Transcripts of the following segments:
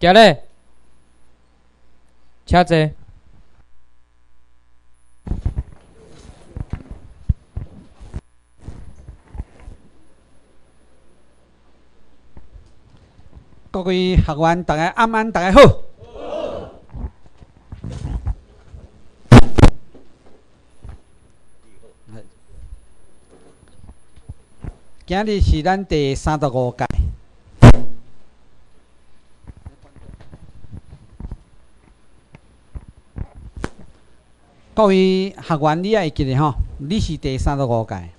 行咧，请坐。各位学员，大家暗安，大家好。今日是咱第三十五届。各位学员，你也记得吼？你是第三十五届。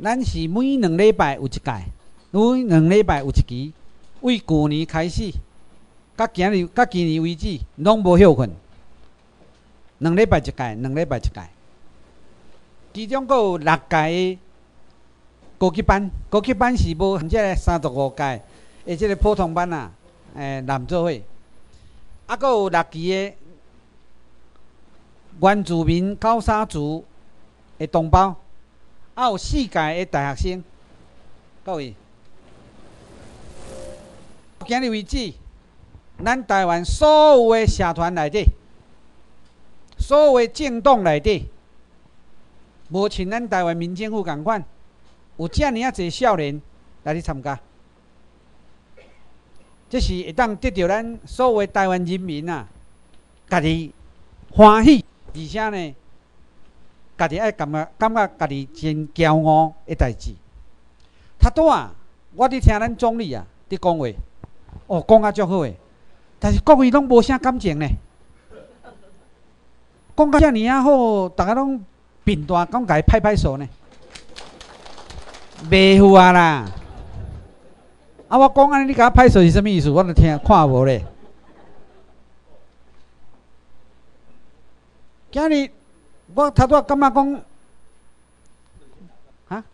咱是每两礼拜有一届，每两礼拜有一期。为旧年开始，到今日到今年为止，拢无休困。两礼拜一届，两礼拜一届。其中阁有六届高级班，高级班是无即个三十五届，诶，即个普通班啊，诶，男做伙。啊，阁有六期的。原住民高沙族的同胞，还有世界的大学生，各位，今日为止，咱台湾所有的社团内底，所有的政党内底，无像咱台湾民政府共款，有遮尔啊侪少年来去参加，这是会当得到咱所有的台湾人民啊，家己欢喜。而且呢，家己爱感觉感觉家己真骄傲的代志。他多啊，我伫听咱总理啊伫讲话，哦，讲啊足好诶。但是各位拢无啥感情呢，讲甲遮尔啊好，逐个拢平大讲甲伊拍拍手呢，袂赴啊啦。啊，我讲安尼，你甲我拍手是啥物意思？我都听看无咧。今日我头拄感觉讲，哈？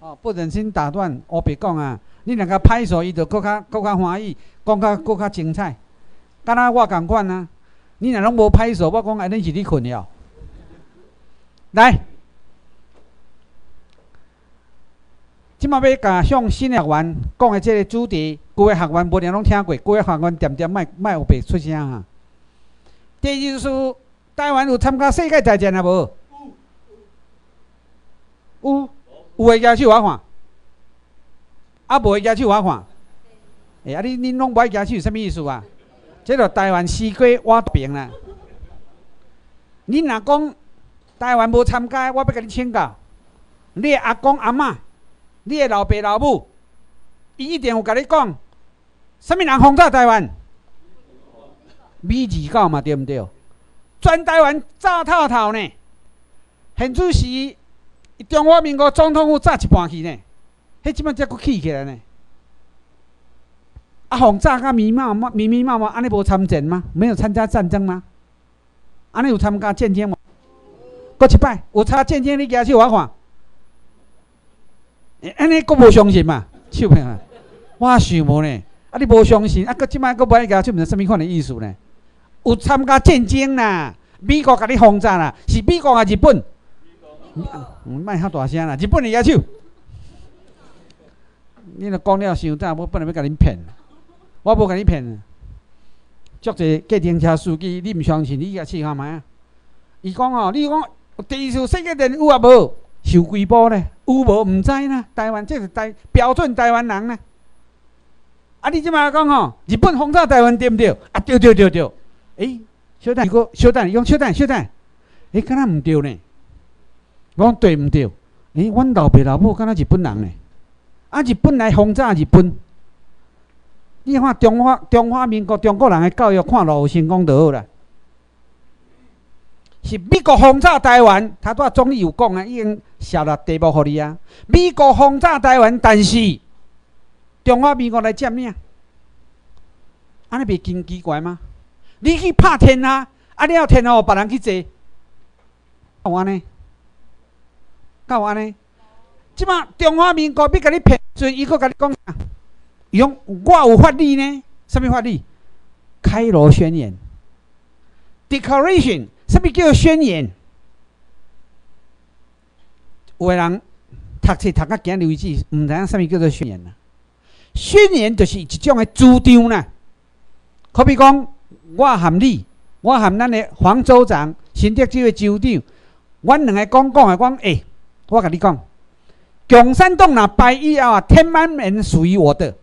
哦，不忍心打断，我别讲啊！你两个拍手，伊就搁较搁较欢喜，讲较搁较精彩。敢若我共款啊！你若拢无拍手，我讲安尼是你困了。来，即马要甲向新学员讲的即个主题，各位学员无定拢听过，各位学员点点莫莫有别出声啊。第二就是台湾有参加世界大战啊无？有，有会举手我看，啊无会举手我看。哎啊，你恁拢无爱举手，什物意思啊？即个台湾西瓜我平啦。恁若讲台湾无参加，我要甲你请教。你诶阿公阿嬷，你诶老爸老母，伊一定有甲你讲，什物人轰炸台湾？美二九嘛对毋对？全台湾炸透透呢！现主席中华民国总统府炸一半去呢，迄即摆才阁起起来呢。啊，轰炸甲密码嘛，密密麻麻，安尼无参战吗？没有参加战争吗？安尼有参加战争无？阁一摆有参加战争，你举手我看。安尼阁无相信嘛？手平啊！我想无呢。啊，你无相信，啊，阁即摆阁无爱举手，毋知啥物款的意思呢？有参加战争啦，美国甲你轰炸啦，是美国啊日本？唔，卖遐大声啦，日本的野手。你若讲了伤大，我本来要甲恁骗，我无甲你骗。足侪计程车司机，你毋相信，你甲试看卖啊？伊讲哦，你讲第一次世界电有啊无？受几部呢？有无？毋知呢？台湾这是台标准台湾人呢？啊，你即摆讲吼，日本轰炸台湾对毋对？啊，对对对对。诶，小蛋，如果小蛋用小蛋小蛋，诶，敢若毋对呢？我讲对毋对？诶，阮老爸老母敢若日本人呢？啊，日本来轰炸日本，你看中华中华民国中国人的教育看落有成功就好啦。是美国轰炸台湾，他拄总理有讲啊，已经写了题目互你啊。美国轰炸台湾，但是中华民国来占领，安尼袂真奇怪吗？你去拍天啊！啊，你要天哦，别人去坐，有安尼？有安尼？即马中华民国要甲你骗，所以伊阁甲你讲，用我有法律呢？什么法律？开罗宣言 （Declaration）。什么叫宣言？有个人读册读到今日为止，毋知影什么叫做宣言呐？宣言就是一种的主张呐。可比讲，我含你，我含咱的黄州长、新德州的州长，阮两个讲讲的讲，诶，我甲你讲，共产党若败以后啊，天安门属于我的。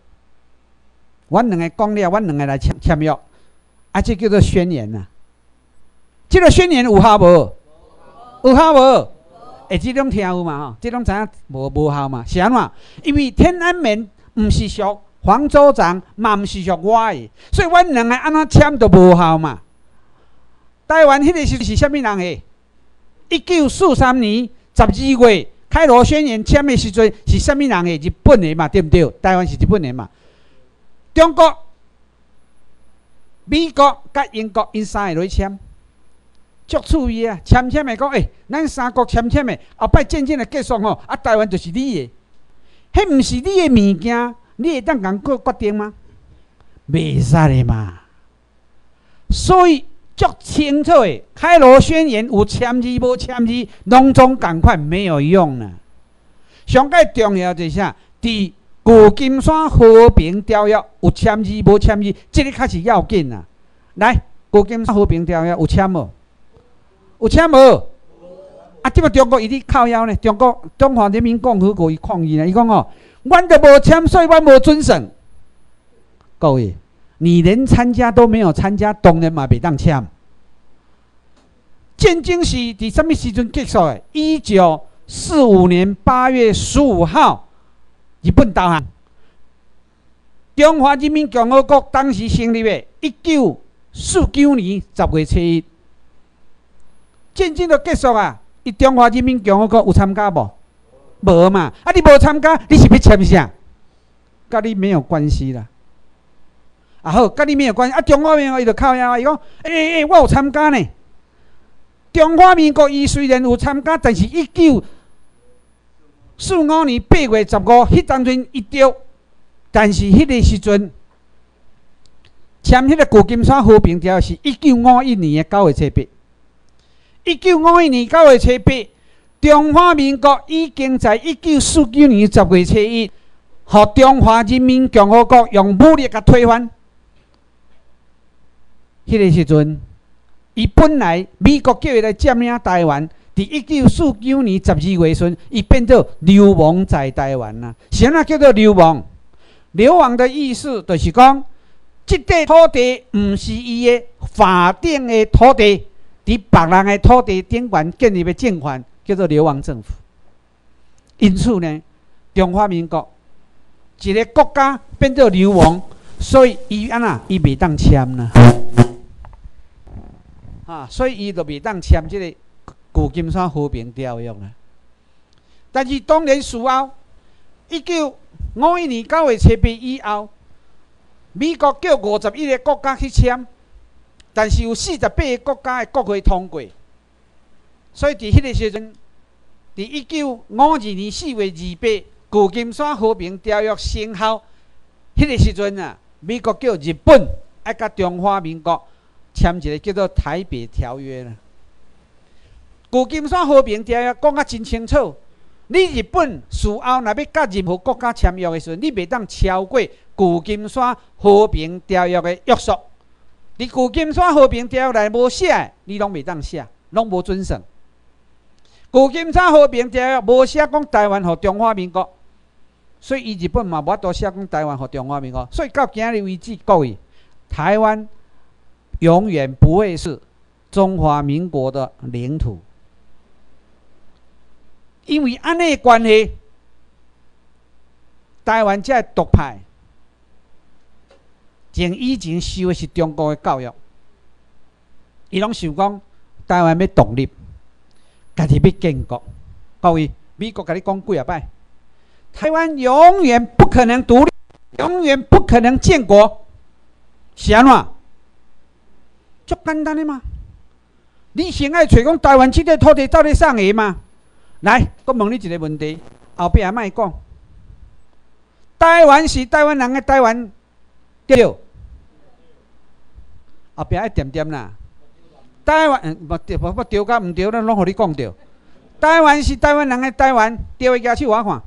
阮两个讲了，阮两个来签签约，啊，这叫做宣言呐。这个宣言有效无？有效无？诶，即种听有嘛吼？即种知影无无效嘛？是安怎？因为天安门毋是属黄组长，嘛毋是属我诶，所以阮两个安怎签都无效嘛。台湾迄个时是虾米人诶？一九四三年十二月开罗宣言签诶时阵是虾米人诶？日本诶嘛，对毋对？台湾是日本诶嘛？中国、美国、甲英国因三个来签。足趣味啊！签签的讲，诶，咱三国签签的，后摆渐渐的结束吼，啊，台湾就是你的，迄毋是你的物件，你会当共个决定吗？袂使的嘛。所以足清楚的，开罗宣言有签字无签字，拢总共款没有用呢。上界重要就是啥？伫旧金山和平条约有签字无签字，这个较是要紧呐。来，旧金山和平条约有签无？有签无？啊！即个中国伊咧靠腰呢？中国中华人民共和国伊抗议呢？伊讲哦，阮都无签，所以阮无遵守。各位，你连参加都没有参加，当然嘛袂当签。战争是伫什么时阵结束的？一九四五年八月十五号，日本投降。中华人民共和国当时成立的，一九四九年十月七日。战争就结束啊！伊中华人民共和国有参加无？无嘛！啊，你无参加，你是要签啥？甲你没有关系啦。啊好，甲你没有关系。啊，中华民国伊就靠呀，伊讲，诶诶，我有参加呢。中华民国伊虽然有参加，但是一九四五年八月十五，迄当阵伊丢，但是迄个时阵签迄个旧金山和平条约是一九五一年的九月七八。一九五一年九月七八，中华民国已经在一九四九年十月七日，和中华人民共和国用武力甲推翻。迄个时阵，伊本来美国叫伊来占领台湾，伫一九四九年十二月份，伊变做流亡在台湾啦。啥啊叫做流亡？流亡的意思就是讲，即块土地毋是伊的法定的土地。伫别人的土地顶端建立的政权叫做流亡政府，因此呢，中华民国一个国家变做流亡，所以伊安那伊袂当签呐，啊，所以伊就袂当签即个旧金山和平条约啦。但是当年事后，一九五一年九月七八以后，美国叫五十一个国家去签。但是有四十八个国家的国会通过，所以伫迄个时阵，伫一九五二年四月二八，旧金山和平条约生效，迄个时阵啊，美国叫日本爱甲中华民国签一个叫做《台北条约》啦。旧金山和平条约讲啊真清楚，你日本事后若要甲任何国家签约的时阵，你袂当超过旧金山和平条约的约束。你旧金山和平条约内无写，你拢袂当写，拢无准绳。旧金山和平条约无写讲台湾和中华民国，所以伊日本嘛无法度写讲台湾和中华民国。所以到今日为止，各位，台湾永远不会是中华民国的领土，因为安尼关系，台湾才独派。从以前受的是中国的教育，伊拢想讲台湾要独立，家己要建国。各位，美国甲你讲几啊摆？台湾永远不可能独立，永远不可能建国，是安怎？足简单的嘛！你先爱找讲台湾这块土地到底啥个嘛？来，我问你一个问题，后壁也莫讲。台湾是台湾人的台湾。对，后壁爱点点啦。台湾，嗯，不对，不不对，甲毋对，咱拢互你讲着。台湾是台湾人的台湾，对个举手我看。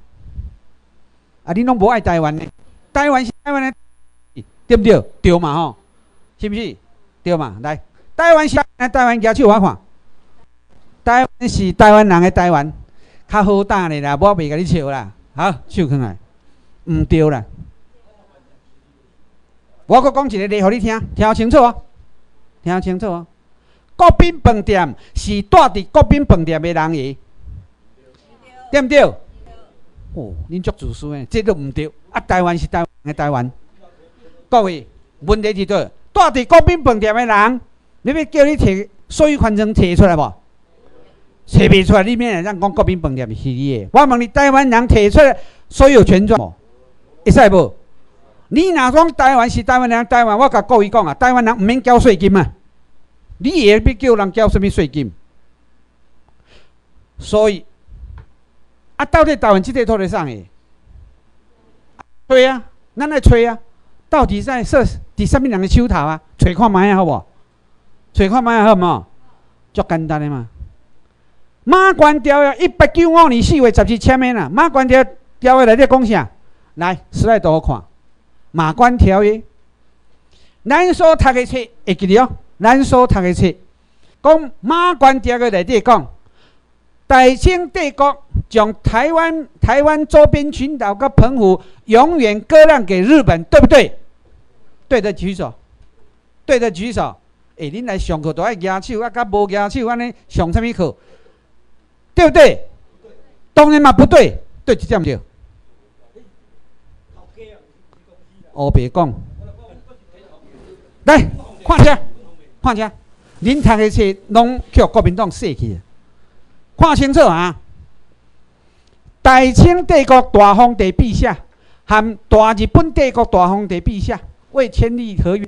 啊，你拢无爱台湾呢？台湾是台湾的，对不对？对嘛吼？是不是？对嘛？来，台湾是台湾举手我看。台湾是台湾人的台湾，较好打的啦，我袂甲你笑啦。好，手起来，毋对啦。我阁讲一个例，互你听，听清楚哦，听清楚哦。国宾饭店是住伫国宾饭店的人诶，对毋对？哦，恁足自私诶，这都毋对。啊，台湾是台湾的台湾。各位，问题是倒，住伫国宾饭店的人，你要叫你摕所有权证摕出来无？摕袂出来，你免来咱讲国宾饭店是你诶。我问你，台湾人摕出来所有权证无？会使无？你若讲台湾是台湾人，台湾我甲各位讲啊，台湾人毋免交税金啊。你也要叫人交什么税金？所以啊，到底台湾这块土地上诶，对啊，咱来吹啊，到底在设伫什么人的手头啊？吹看卖好无？吹看卖好无？足简单的嘛。马关条约一八九五年四月十日签的啦。马关条条约内底讲啥？来，实来多看。马关条约，咱所读的册会记得哦。咱所读的册讲马关条约内底讲，大清帝国将台湾、台湾周边群岛跟澎湖永远割让给日本，对不对？对的举手，对的举手。哎，恁来上课都爱举手，啊，甲无举手，安尼上什么课？对不对？当然嘛不对，对就这样对。哦，别讲，来看下，看下，恁读的册拢叫国民党写去，看清楚啊！大清帝国大皇帝陛下和大日本帝国大皇帝陛下未签立合约。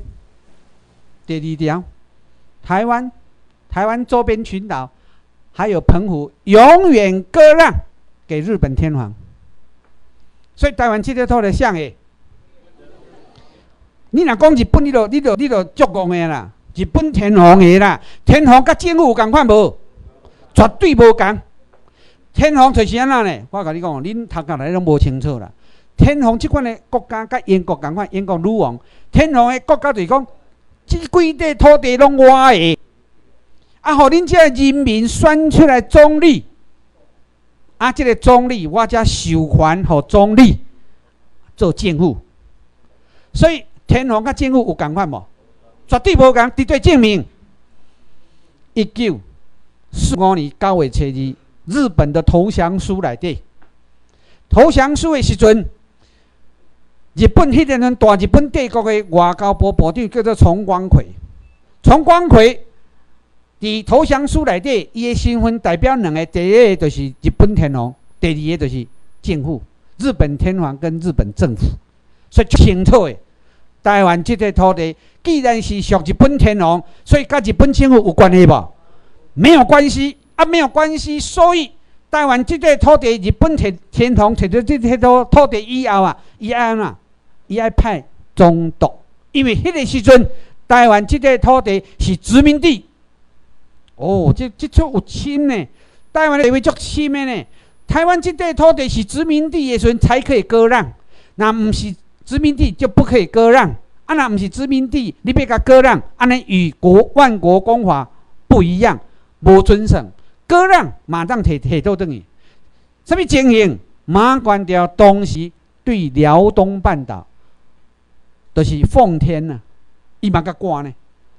第二条，台湾、台湾周边群岛。还有澎湖永远割让给日本天皇，所以台湾这个土地像诶，你若讲日本，你就你就你就足讲诶啦，日本天皇诶啦，天皇甲政府有共款无？绝对无共。天皇就是安怎呢？我甲你讲，恁读下来拢无清楚啦。天皇即款诶国家甲英国共款，英国女王，天皇诶国家就是讲，即几块土地拢我诶。啊！互恁这人民选出来总理，啊，即个总理我才授权互总理做政府。所以天皇甲政府有共款无？绝对无共。绝对证明，一九四五年九月初二，日本的投降书内底，投降书的时阵，日本迄阵大日本帝国的外交部部长叫做重光葵，重光葵。伫投降书内底，伊的身份代表两个，第一个就是日本天皇，第二个就是政府，日本天皇跟日本政府。所以清楚诶，台湾这块土地既然是属日本天皇，所以甲日本政府有关系无？没有关系啊，没有关系。所以台湾这块土地，日本天天皇摕到这块土土地以后啊，伊爱安怎？伊爱派总督，因为迄个时阵台湾这块土地是殖民地。哦，这这出有亲呢，台湾地位足亲的呢。台湾这块土地是殖民地的时阵才可以割让，那毋是殖民地就不可以割让。啊，那毋是殖民地，你别甲割让，安尼与国万国公法不一样，无遵守。割让马上摕摕倒转去，什么情形？马关条当时对辽东半岛，都是奉天呐，伊嘛甲挂呢，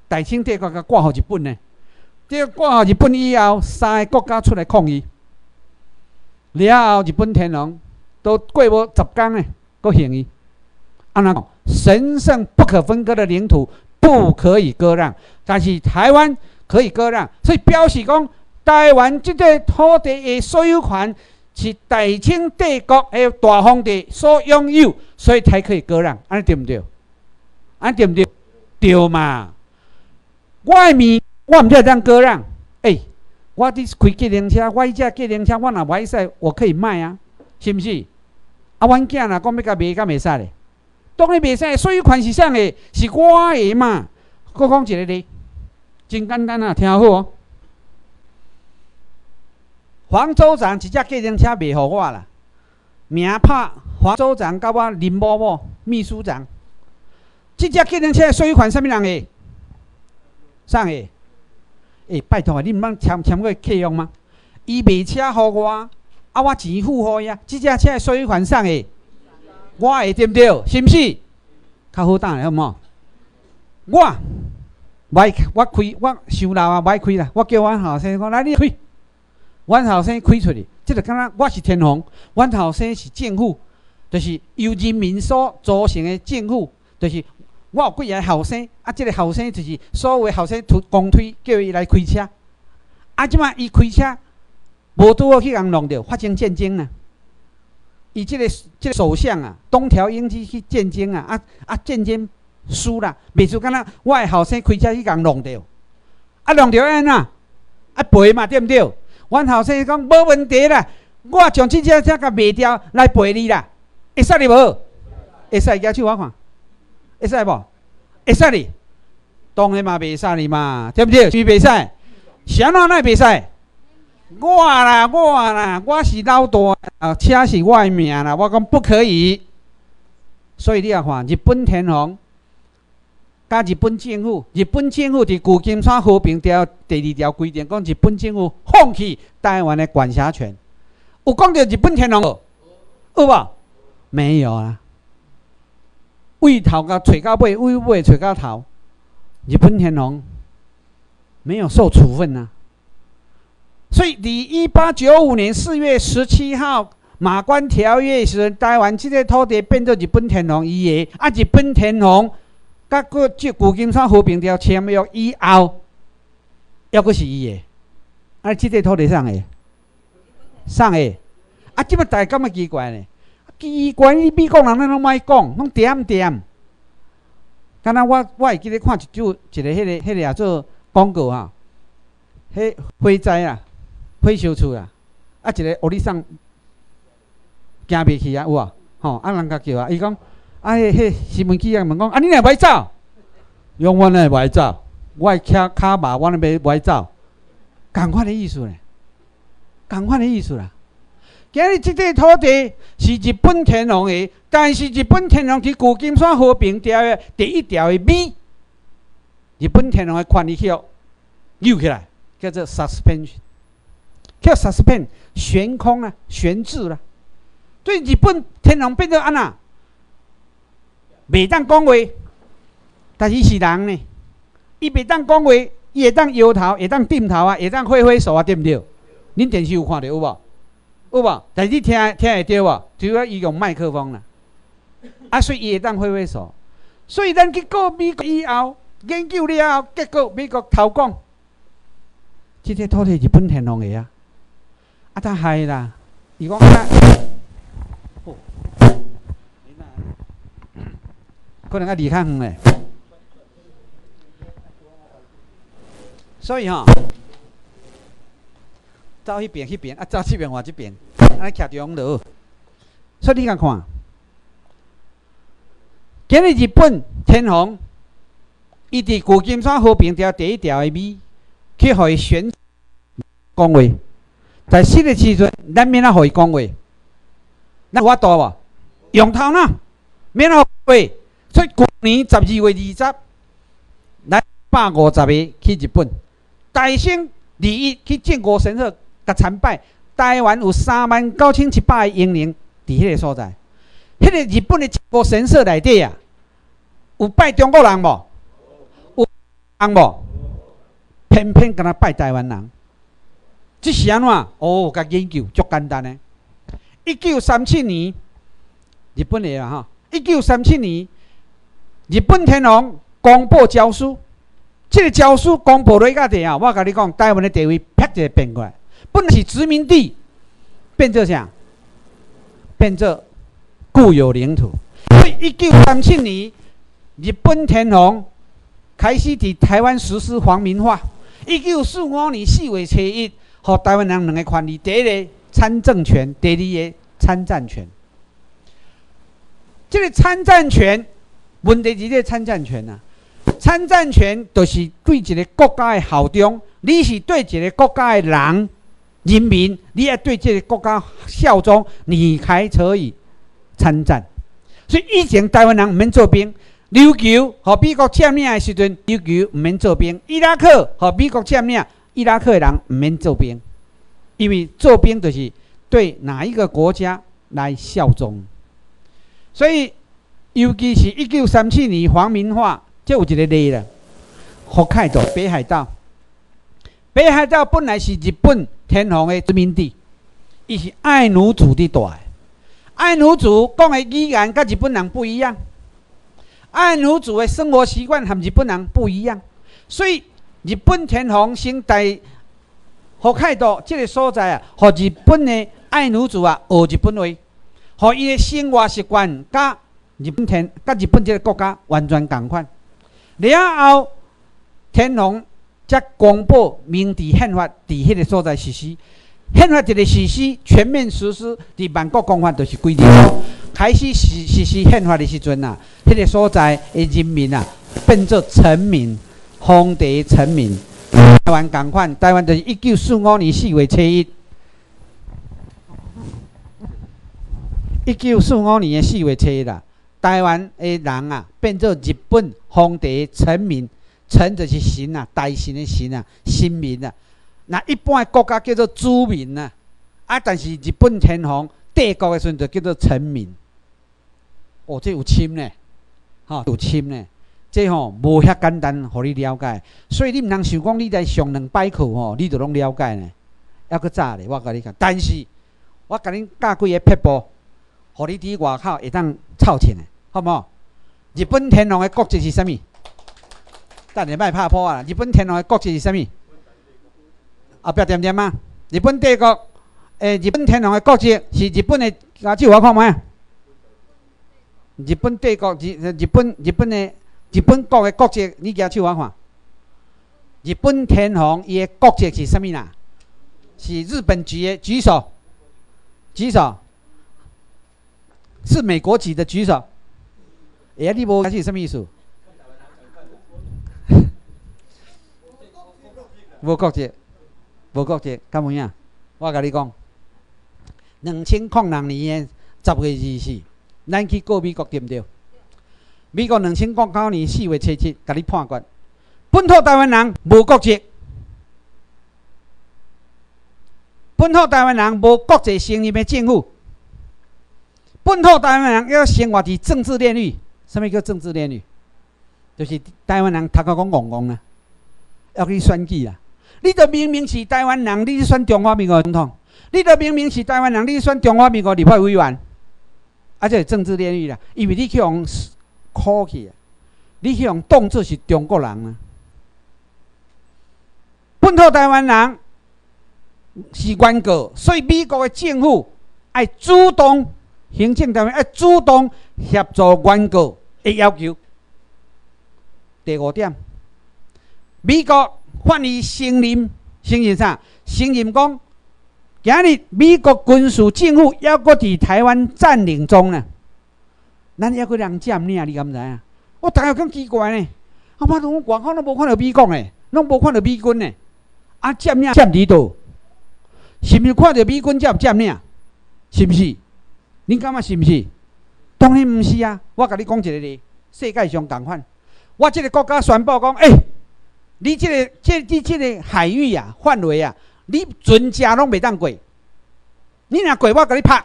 大清帝国甲挂互日本呢。这个挂日本以后，三个国家出来抗议，了后日本天皇都过无十天呢，搁行伊。安那讲，神圣不可分割的领土不可以割让，但是台湾可以割让，所以表示讲，台湾这个土地的所有权是大清帝国还有大皇帝所拥有，所以才可以割让，安尼对不对？安对不对？对嘛？外面。我唔要这样割让，哎，我伫开计程车，我一架计程车，我若买使，我可以卖啊，是不是？啊，阮囝若讲要甲卖，甲袂使咧，当然袂使，所有权是啥个？是我的嘛。我讲一个咧，真简单啊，听好哦。黄州长一架计程车卖互我啦，名拍黄州长甲我林某某秘书长。这只计程车所有权啥物人的？啥的？诶，拜托啊，你毋通签签过契约吗？伊卖车互我，啊，我钱付互伊啊。这只车所有权啥的？我会对不对？是毋是？较好打咧，好毋好？我，我我开，我收楼啊，我开啦。我叫阮后生讲，来你开，阮后生开出去。即个敢若我是天皇，阮后生是政府，就是由人民所组成的政府，就是我有几个后生，啊，即个后生就是所有后生推公推叫伊来开车，啊，即摆伊开车无拄好去人弄着，发生战争啊！伊即个首相啊，东条英机去战争啊，啊啊战争输啦，袂输敢若我诶后生开车去人弄着，啊弄着安怎？啊赔嘛对毋对？阮后生讲无问题啦，我将即只车甲卖掉来赔你啦，会使哩无？会使举手我看，会使无？会使哩，当然嘛袂使哩嘛，对毋对？是袂使，啥哪会袂使？我啦，我啦，我是老大啊，车是我的命啦，我讲不可以。所以你啊看，日本天皇。甲日本政府，日本政府伫旧金山和平条第二条规定，讲日本政府放弃台湾的管辖权。有讲到日本天皇无？有无？没有啊。为头甲找到尾，为尾找到头，日本天皇没有受处分啊。所以，伫一八九五年四月十七号马关条约时，台湾即个土地变做日本天皇伊的，啊，日本天皇。甲个即旧金山和平条签约以后，抑阁是伊的，啊，即块土地上的，上的，啊，即摆大家感觉奇怪呢？奇怪，你美国人咱拢莫讲，拢点点。敢若我我会记咧看一组一个迄个迄个也做广告哈，迄火灾啊，火烧厝啊，啊，一个屋里上行袂去啊，有啊，吼，啊，人家叫啊，伊讲。啊！迄迄新闻记者问讲：啊，你若袂走？永远诶袂走。我诶脚骹麻，我咧袂袂走。共款的意思咧，共款的意思啦。今日即块土地是日本天皇的，但是日本天皇伫旧金山和平条约第一条的米，日本天皇的权利叫扭起来，叫做 suspension，叫 suspend 悬空啊，悬置啦。对日本天皇变做安那？袂当讲话，但是伊是人呢。伊袂当讲话，伊会当摇头，会当点头啊，会当挥挥手啊，对毋对？恁电视有看到有无？有无？但是你听听会到无？除了伊用麦克风啦，啊，所以伊会当挥挥手。所以咱结果美国以后研究了后，结果美国偷讲，即个土地日本天皇的啊，啊，太害啦，伊讲。可能较离较远嘞，所以吼，走迄边，迄边啊，走这边，换这边，安尼徛中路。所以你甲看，今日日本天皇，伊伫旧金山和平条第一条的米，去互伊选讲话，在死的时阵，咱免啊互伊讲话，那我大无？用头脑，免啊话。所以去年十二月二十，来百五十个去日本，大兴二一去靖国神社，甲参拜。台湾有三万九千七百个英灵伫迄个所在。迄个日本的靖国神社内底啊，有拜中国人无？有人无？偏偏敢若拜台湾人。即是安怎？哦，甲研究足简单诶。一九三七年，日本的啊哈，一九三七年。日本天皇公布诏书，这个诏书公布了一个点啊，我甲你讲，台湾的地位啪一下变过来，本来是殖民地，变做啥？变做固有领土。所以一九三七年，日本天皇开始伫台湾实施皇民化。一九四五年四月初一，和台湾人两个权利：第一个参政权，第二个参战权。这个参战权。问题是这参战权啊，参战权就是对一个国家的效忠。你是对一个国家的人、人民，你要对这个国家效忠，你才可以参战。所以以前台湾人毋免做兵，琉球和美国占领的时阵，琉球毋免做兵；伊拉克和美国占领，伊拉克的人毋免做兵，因为做兵就是对哪一个国家来效忠。所以，尤其是一九三七年皇民化，就有一个例了。福海道，北海道，北海道本来是日本天皇的殖民地，伊是爱奴族的大。爱奴族讲的语言甲日本人不一样，爱奴族的生活习惯和日本人不一样，所以日本天皇先在福海道这个所在啊，和日本的爱奴族啊学日本话，和伊的生活习惯甲日本天、甲日本这个国家完全共款。然后天皇才公布明治宪法，伫迄个所在实施。宪法一个实施全面实施，伫万国公法就是规定，开始实实施宪法的时阵啊，迄个所在的人民啊，变作臣民，皇帝臣民。台湾共款，台湾就是一九四五年四月七一，一九四五年的四月七一啦，台湾的人啊，变做日本皇帝臣民，臣就是神啊，大神的神啊，臣民啊。那一般国家叫做主民呐，啊，但是日本天皇帝国的时阵就叫做臣民。哦，这有深呢，哈，有深呢。这吼无遐简单，互你了解。所以你毋通想讲你在上两摆课吼，你就拢了解呢。还佫早咧，我甲你讲。但是我甲恁教几个撇步，互你伫外口会当凑钱的，好无？日本天皇的国籍是啥物？等下莫拍破啊！日本天皇的国籍是啥物？后壁点点啊？日本帝国，诶，日本天皇的国籍是日本的，啊，借我看卖。日本帝国，日日本日本的日本国的国籍，你举手我看。日本天皇伊的国籍是啥物啦？是日本籍的，举手，举手。是美国籍的，举手。哎，你无是啥物意思？无国籍。无国籍，干么样？我甲你讲，两千零六年十月二四，咱去告美国对毋对？美国两千零九年四月七七，甲你判决，本土台湾人无国籍，本土台湾人无国际承认的政府，本土台湾人要生活伫政治炼狱。什么叫政治炼狱？就是台湾人头壳讲戆戆啊，要去选举啊。你著明明是台湾人，你选中华民国总统；你著明明是台湾人，你选中华民国立法委员，啊，且政治炼狱啦。因为你去用考去，你去用当作是中国人啊。本土台湾人是原告，所以美国的政府爱主动行政单位爱主动协助原告的要求。第五点，美国。换伊承认，承认啥？承认讲，今日美国军事政府还搁伫台湾占领中呢。咱抑搁人占领，你敢知影？我逐个更奇怪呢。啊，妈，我外口拢无看到美国呢，拢无看到美军呢。啊，占领占伫倒？是毋是看到美军才占领？是毋是？恁感觉是毋是？当然毋是啊！我甲你讲一个咧，世界上共款。我即个国家宣布讲，诶。你即个、即、你即个海域啊，范围啊，你船只拢袂当过。你若过，我甲你拍。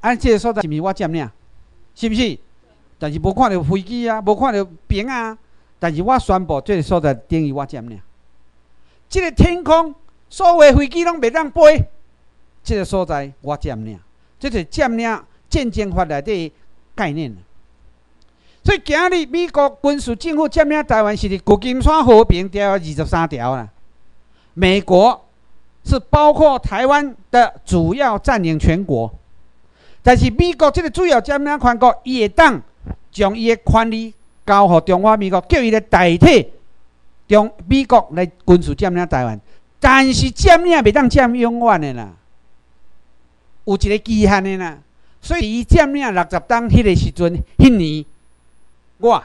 啊，即个所在是毋是我占领？是毋是？但是无看到飞机啊，无看到兵啊。但是我宣布，即个所在等于我占领。即个天空，所有飞机拢袂当飞。即个所在我占领。即是占领战争法内底概念。所以今日美国军事政府占领台湾是伫《旧金山和平条约》二十三条啦。美国是包括台湾的主要占领全国，但是美国这个主要占领全国，伊会当将伊的权利交予中华民国，叫伊来代替中美国来军事占领台湾。但是占领袂当占永远的啦，有一个期限的啦。所以伊占领六十当迄个时阵，迄年。我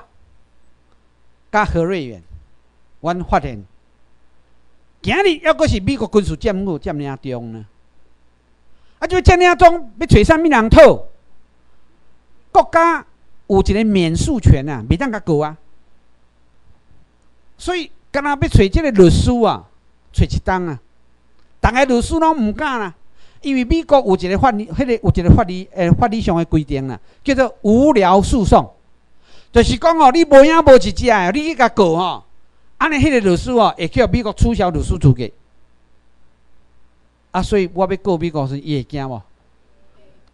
甲何瑞元，阮发现今日还阁是美国军事占领占领中呢。啊，就占领中要找啥物人讨？国家有一个免诉权啊，未当甲告啊。所以，敢若要找即个律师啊，找一档啊。逐个律师拢毋敢啦，因为美国有一个法律，迄个有一个法律，诶，法律上的规定啦，叫做无聊诉讼，就是讲哦，你无影无一只，你去甲告吼，安尼迄个律师哦，会叫美国取消律师资格。啊，所以我要告美国时，伊会惊无？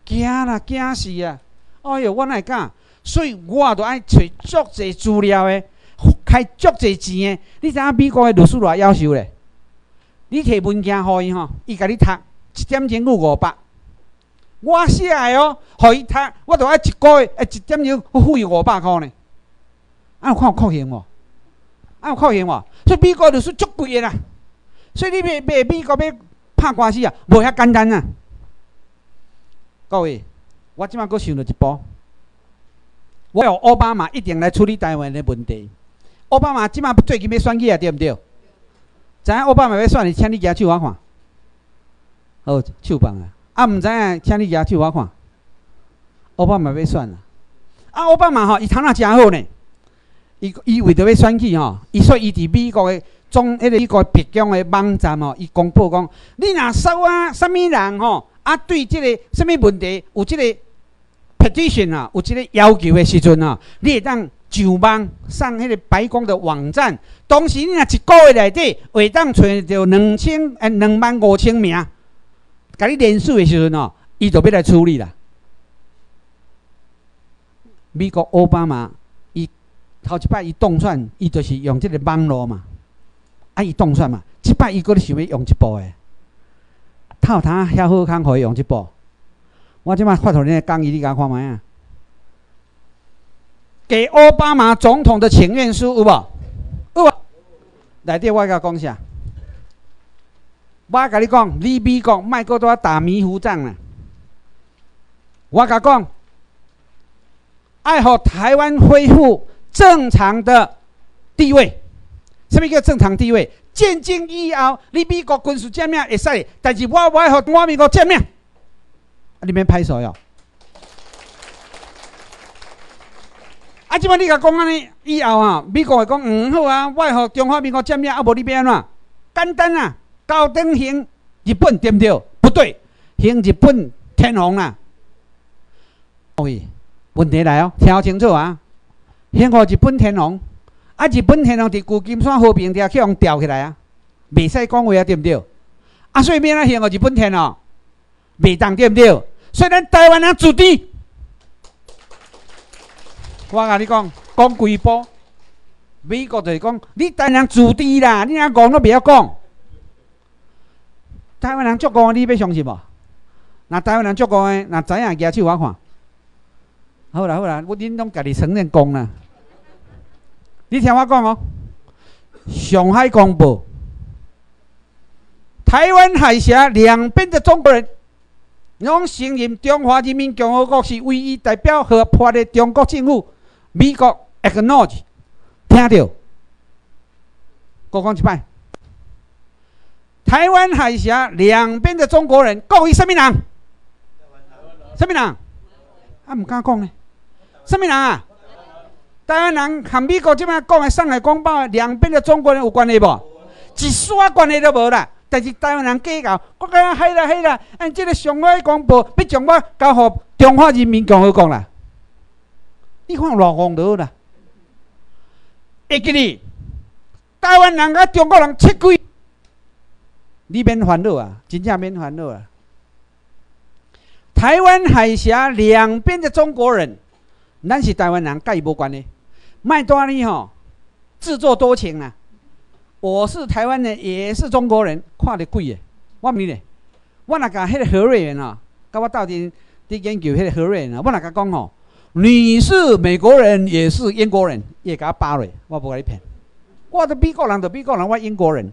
惊啦，惊死啊！哎哟，我哪会敢？所以我都爱找足侪资料诶。开足侪钱诶！你知影美国诶律师偌要求咧？你摕文件互伊吼，伊甲你读一点钟有五百。我写诶哦，互伊读，我著爱一个月，诶，一点钟付伊五百箍呢。啊，有看有可行无？啊，有可行无？所以美国律师足贵诶啦。所以你要要美国要拍官司啊，无遐简单啊。各位，我即摆阁想到一步，我有奥巴马一定来处理台湾诶问题。奥巴马即马最近要选举啊，对毋对？知影奥巴马要选，请你举手我看。好，手放啊！啊，毋知影，请你举手我看。奥巴马要选啊！啊，奥巴马吼，伊头脑诚好呢。伊伊为着要选举吼，伊说伊伫美国诶总迄个美国白宫的网站哦，伊公布讲，你若收啊，啥物人吼啊，对即个啥物问题有即个 petition 啊，有即个要求的时阵啊，你会当。上网上迄个白宫的网站，当时你若一个月内底会当找着两千诶两万五千名，甲你连署的时阵哦，伊就要来处理啦。美国奥巴马伊头一摆伊动算，伊就是用即个网络嘛，啊伊动算嘛，即摆伊搁咧想要用一部诶，套他遐好康可以用一部，我即摆发互恁讲义，你甲看卖啊。给奥巴马总统的请愿书有无？有。来电我甲讲下。我甲你讲，你美国卖过多打迷糊仗啊！我甲讲，爱好台湾恢复正常的地位。什么叫正常地位？建军以后，你美国军事占领会使，但是我我爱好我美国占领。啊，你免拍手哟。啊！即摆你甲讲安尼以后啊，美国会讲嗯好啊，我互中华民国占领，啊无你变安怎？简单啊，高登行日本对毋对？不对，行日本天皇啦。喂，问题来哦，听清楚啊！行互日本天皇，啊日本天皇伫旧金山和平底下去互吊起来啊，袂使讲话啊，对毋对？啊，所以免啊行互日本天皇，袂当对毋对？所以咱台湾人自治。我甲你讲，讲几步？美国就是讲，你台湾人自治啦，你若讲都袂晓讲。台湾人足讲，你要相信无？那台湾人足讲诶，那知影举手我看。好啦好啦，我恁拢家己承认讲啦。你听我讲哦，上海公报，台湾海峡两边的中国人，拢承认中华人民共和国是唯一代表合法的中国政府。美国 acknowledge 听到，我讲一摆。台湾海峡两边的中国人，各为什么人？什么人？啊，唔敢讲呢。什么人啊？台湾人和美国即摆讲的《上海公报》，两边的中国人有关系无？一丝仔关系都无啦。但是台湾人计较，我讲嘿啦嘿啦，按这个《上海公报》要将我交互中华人民共和国啦。你看偌荒唐啦！会记哩，台湾人甲中国人切开，你免烦恼啊，真正免烦恼啊！台湾海峡两边的中国人，咱是台湾人，甲伊无关系。卖多呢吼，自作多情啊！我是台湾人，也是中国人，看得贵诶！我咪咧，我那甲迄个何瑞元啊，甲我斗阵伫研究迄个何瑞元啊，我那甲讲吼。你是美国人，也是英国人，也给他扒了。我不给你骗，我的美国人，的美国人，我英国人。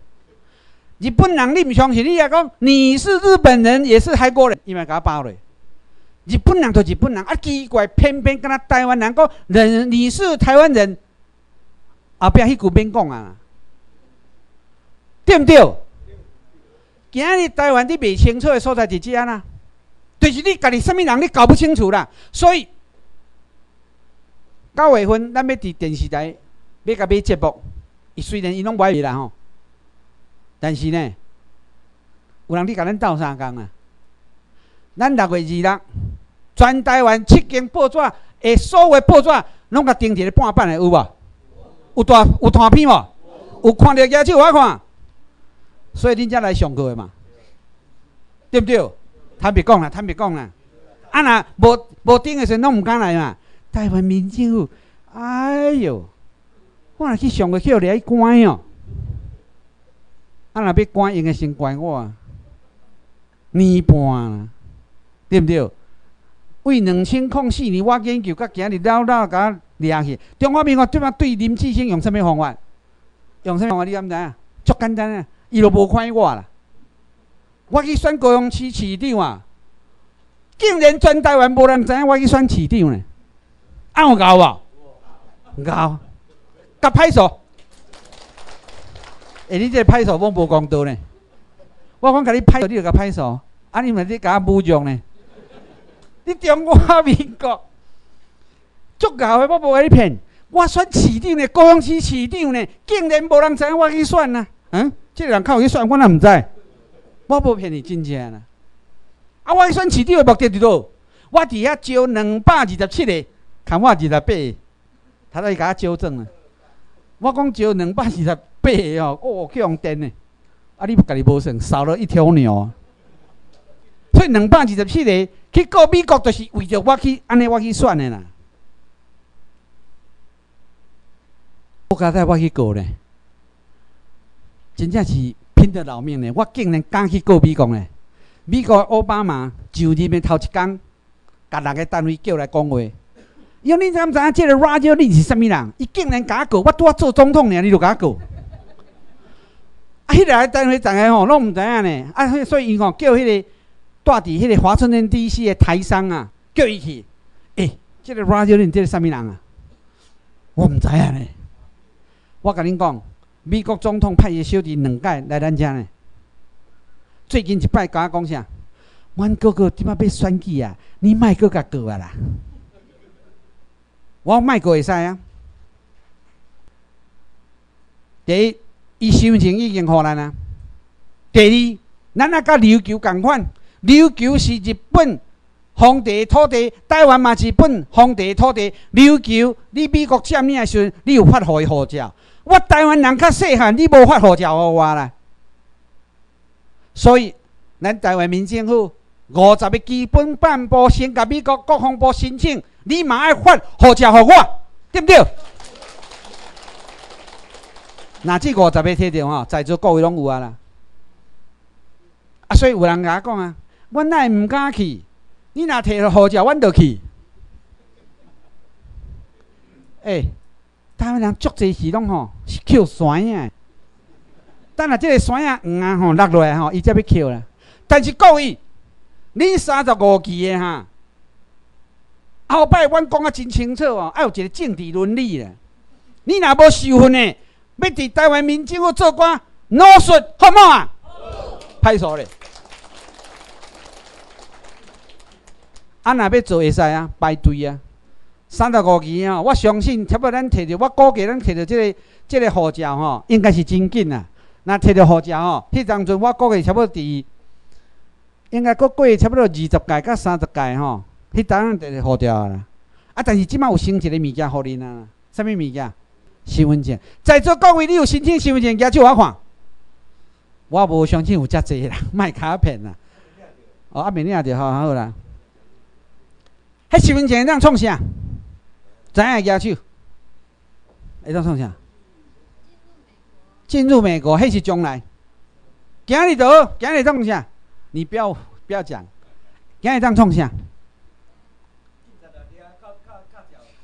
日本人你唔相信，你也讲你是日本人，也是韩国人，因为给他扒了。日本人就日本人，啊奇怪，偏偏跟他台湾人讲，人你是台湾人，后壁迄句免讲啊，对不对？今日台湾你未清楚的所在是怎啊？就是你家己什么人你搞不清楚啦，所以。九月份咱要伫电视台要甲买节目，伊虽然伊拢买袂啦吼，但是呢，有人伫甲咱斗相共啊。咱六月二日，全台湾七间报纸诶，所有报纸拢甲登一个半版诶，有无？有大有大片无？有看着举手我看，所以恁才来上课的嘛，对不对？坦白讲啦，坦白讲啦，啊若无无订诶时阵，拢毋敢来嘛。台湾民政府，哎哟，我若去上课，叫你关哦。啊若要关，应该先关我，年半啦，对不对？为两千零四年，我研究，甲今日了了甲掠去。中华民国对嘛对林志兴用啥物方法？用啥物方法？你敢知影？足简单啊，伊就无看我啦。我去选高雄市市长啊，竟然全台湾无人知影我去选市长呢？啊有够无？够，甲歹数。诶，你这歹数我无公道呢。我讲甲你歹数，你就甲歹数，啊你咪你甲我侮辱呢？你中华民国足够的，我无甲你骗。我选市长呢，高雄市市长呢，竟然无人知影我去选啊！嗯，这个人靠去选，我哪毋知？我无骗你，真正啦。啊，我去选市长的目的伫倒？我伫遐招两百二十七个，看我二十八个，他在甲我纠正啊。我讲招两百二十八个哦，哦，去用电呢。啊，你家己无算，少了一条鸟。所以两百二十七个去告美国，就是为着我去安尼我去选的啦。我刚才我去告呢，真正是拼着老命呢。我竟然敢去告美国呢？美国奥巴马就任的头一工，甲人个单位叫来讲话。因为你知毋知影？即个 Radio 你是啥物人？伊竟然敢告，我拄啊做总统呢，你就敢告？啊，迄个单位怎个吼，拢毋知影呢？啊，所以伊吼叫迄个住伫迄个华盛顿 DC 的台商啊，叫伊去。诶，即个 Radio 你即个啥物人啊？我毋知影呢。我甲恁讲，美国总统派伊小弟两届来咱遮呢。最近一摆甲我讲啥？阮哥哥即摆要选举啊，你莫搁甲过啊啦。我莫过会使啊。第一，伊心情已经互咱啊。第二，咱啊甲琉球共款，琉球是日本皇帝土地，台湾嘛是日本皇帝土地。琉球，你美国占领的时阵，你有发互伊护照。我台湾人较细汉，你无发护照互我啦，所以咱台湾民政府五十个基本办部先甲美国国防部申请，你嘛爱发护照互我，对不对？那这五十个摕着吼，在座各位拢有啊啦。啊，所以有人甲我讲啊，阮会毋敢去，你若摕着护照，阮就去。诶。台湾人足济时拢吼是捡山啊，等下即个山啊黄啊吼落落来吼，伊才要捡啦。但是各位，恁三十五期的哈，后摆阮讲啊真清楚哦，要有一个政治伦理啦。你若无受训的，要伫台湾民政府做官，努力好唔好啊？歹数咧。啊，若要做会使啊，排队啊。三十五期啊！我相信，差不多咱摕着，我估计咱摕着即个即个护照吼，应该是真紧啊。那摕着护照吼，迄当阵我估计差不多伫，应该过过差不多二十届到三十届吼，迄当摕着护照啦。啊，但是即摆有新一个物件互恁啊，啥物物件？身份证。在座各位，你有申请身份证，举手我看。我无相信有遮济啦，卖卡片啦。哦，阿明你也着好好啦。迄身份证当创啥？知影举手，会当创啥？进入美国，迄是将来。今日倒，今日创啥？你不要不要讲，今日当创啥？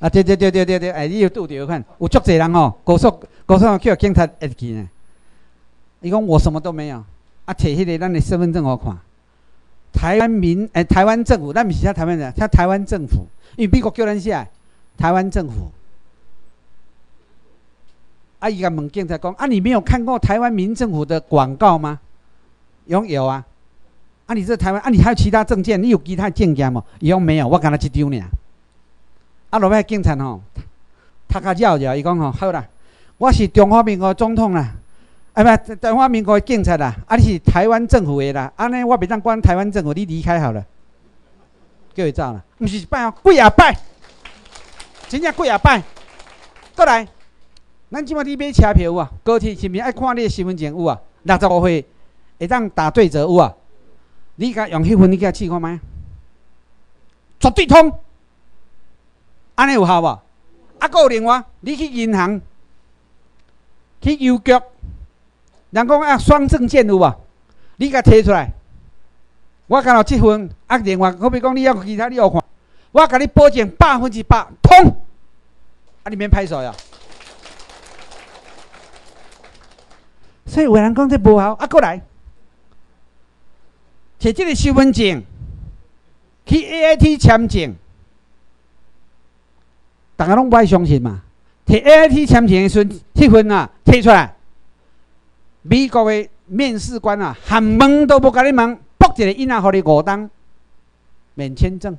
啊，对对对对对对，哎，你有拄着看，有足侪人吼，高速高速去警察会去呢。伊讲我什么都没有，啊，摕迄个咱的身份证我看。台湾民诶，台湾政府，咱毋是写台湾人，写台湾政府，因为美国叫咱写。台湾政府，啊，伊个问警察讲：啊，你没有看过台湾民政府的广告吗？有有啊，啊，你这台湾，啊，你还有其他证件？你有其他证件吗？伊讲没有，我干他一张尔。啊，落尾警察吼，他较绕绕，伊讲吼好啦，我是中华民国总统啦，哎不，中华民国的警察啦，啊你是台湾政府的啦，安尼我袂当管台湾政府，你离开好了，叫伊走啦，毋是拜哦，跪啊拜，真正跪啊拜，过来，咱即摆你买车票有啊？高铁是毋是爱看你的身份证有啊？六十五岁会当打对折有啊？你甲用迄份，你甲试看觅，绝对通，安尼有效无？啊，个有另外，你去银行、去邮局，人讲啊双证件有无？你甲摕出来，我敢若即份啊，另外好比讲你要其他你要看，我甲你保证百分之百通，啊，你免拍手呀。所以有人讲这无效，啊，过来。摕即个身份证去 A I T 签证，大家拢不爱相信嘛？摕 A I T 签证的时阵，迄份啊摕出来，美国的面试官啊，喊问都无甲你问，卜一个囡仔互你五档免签证。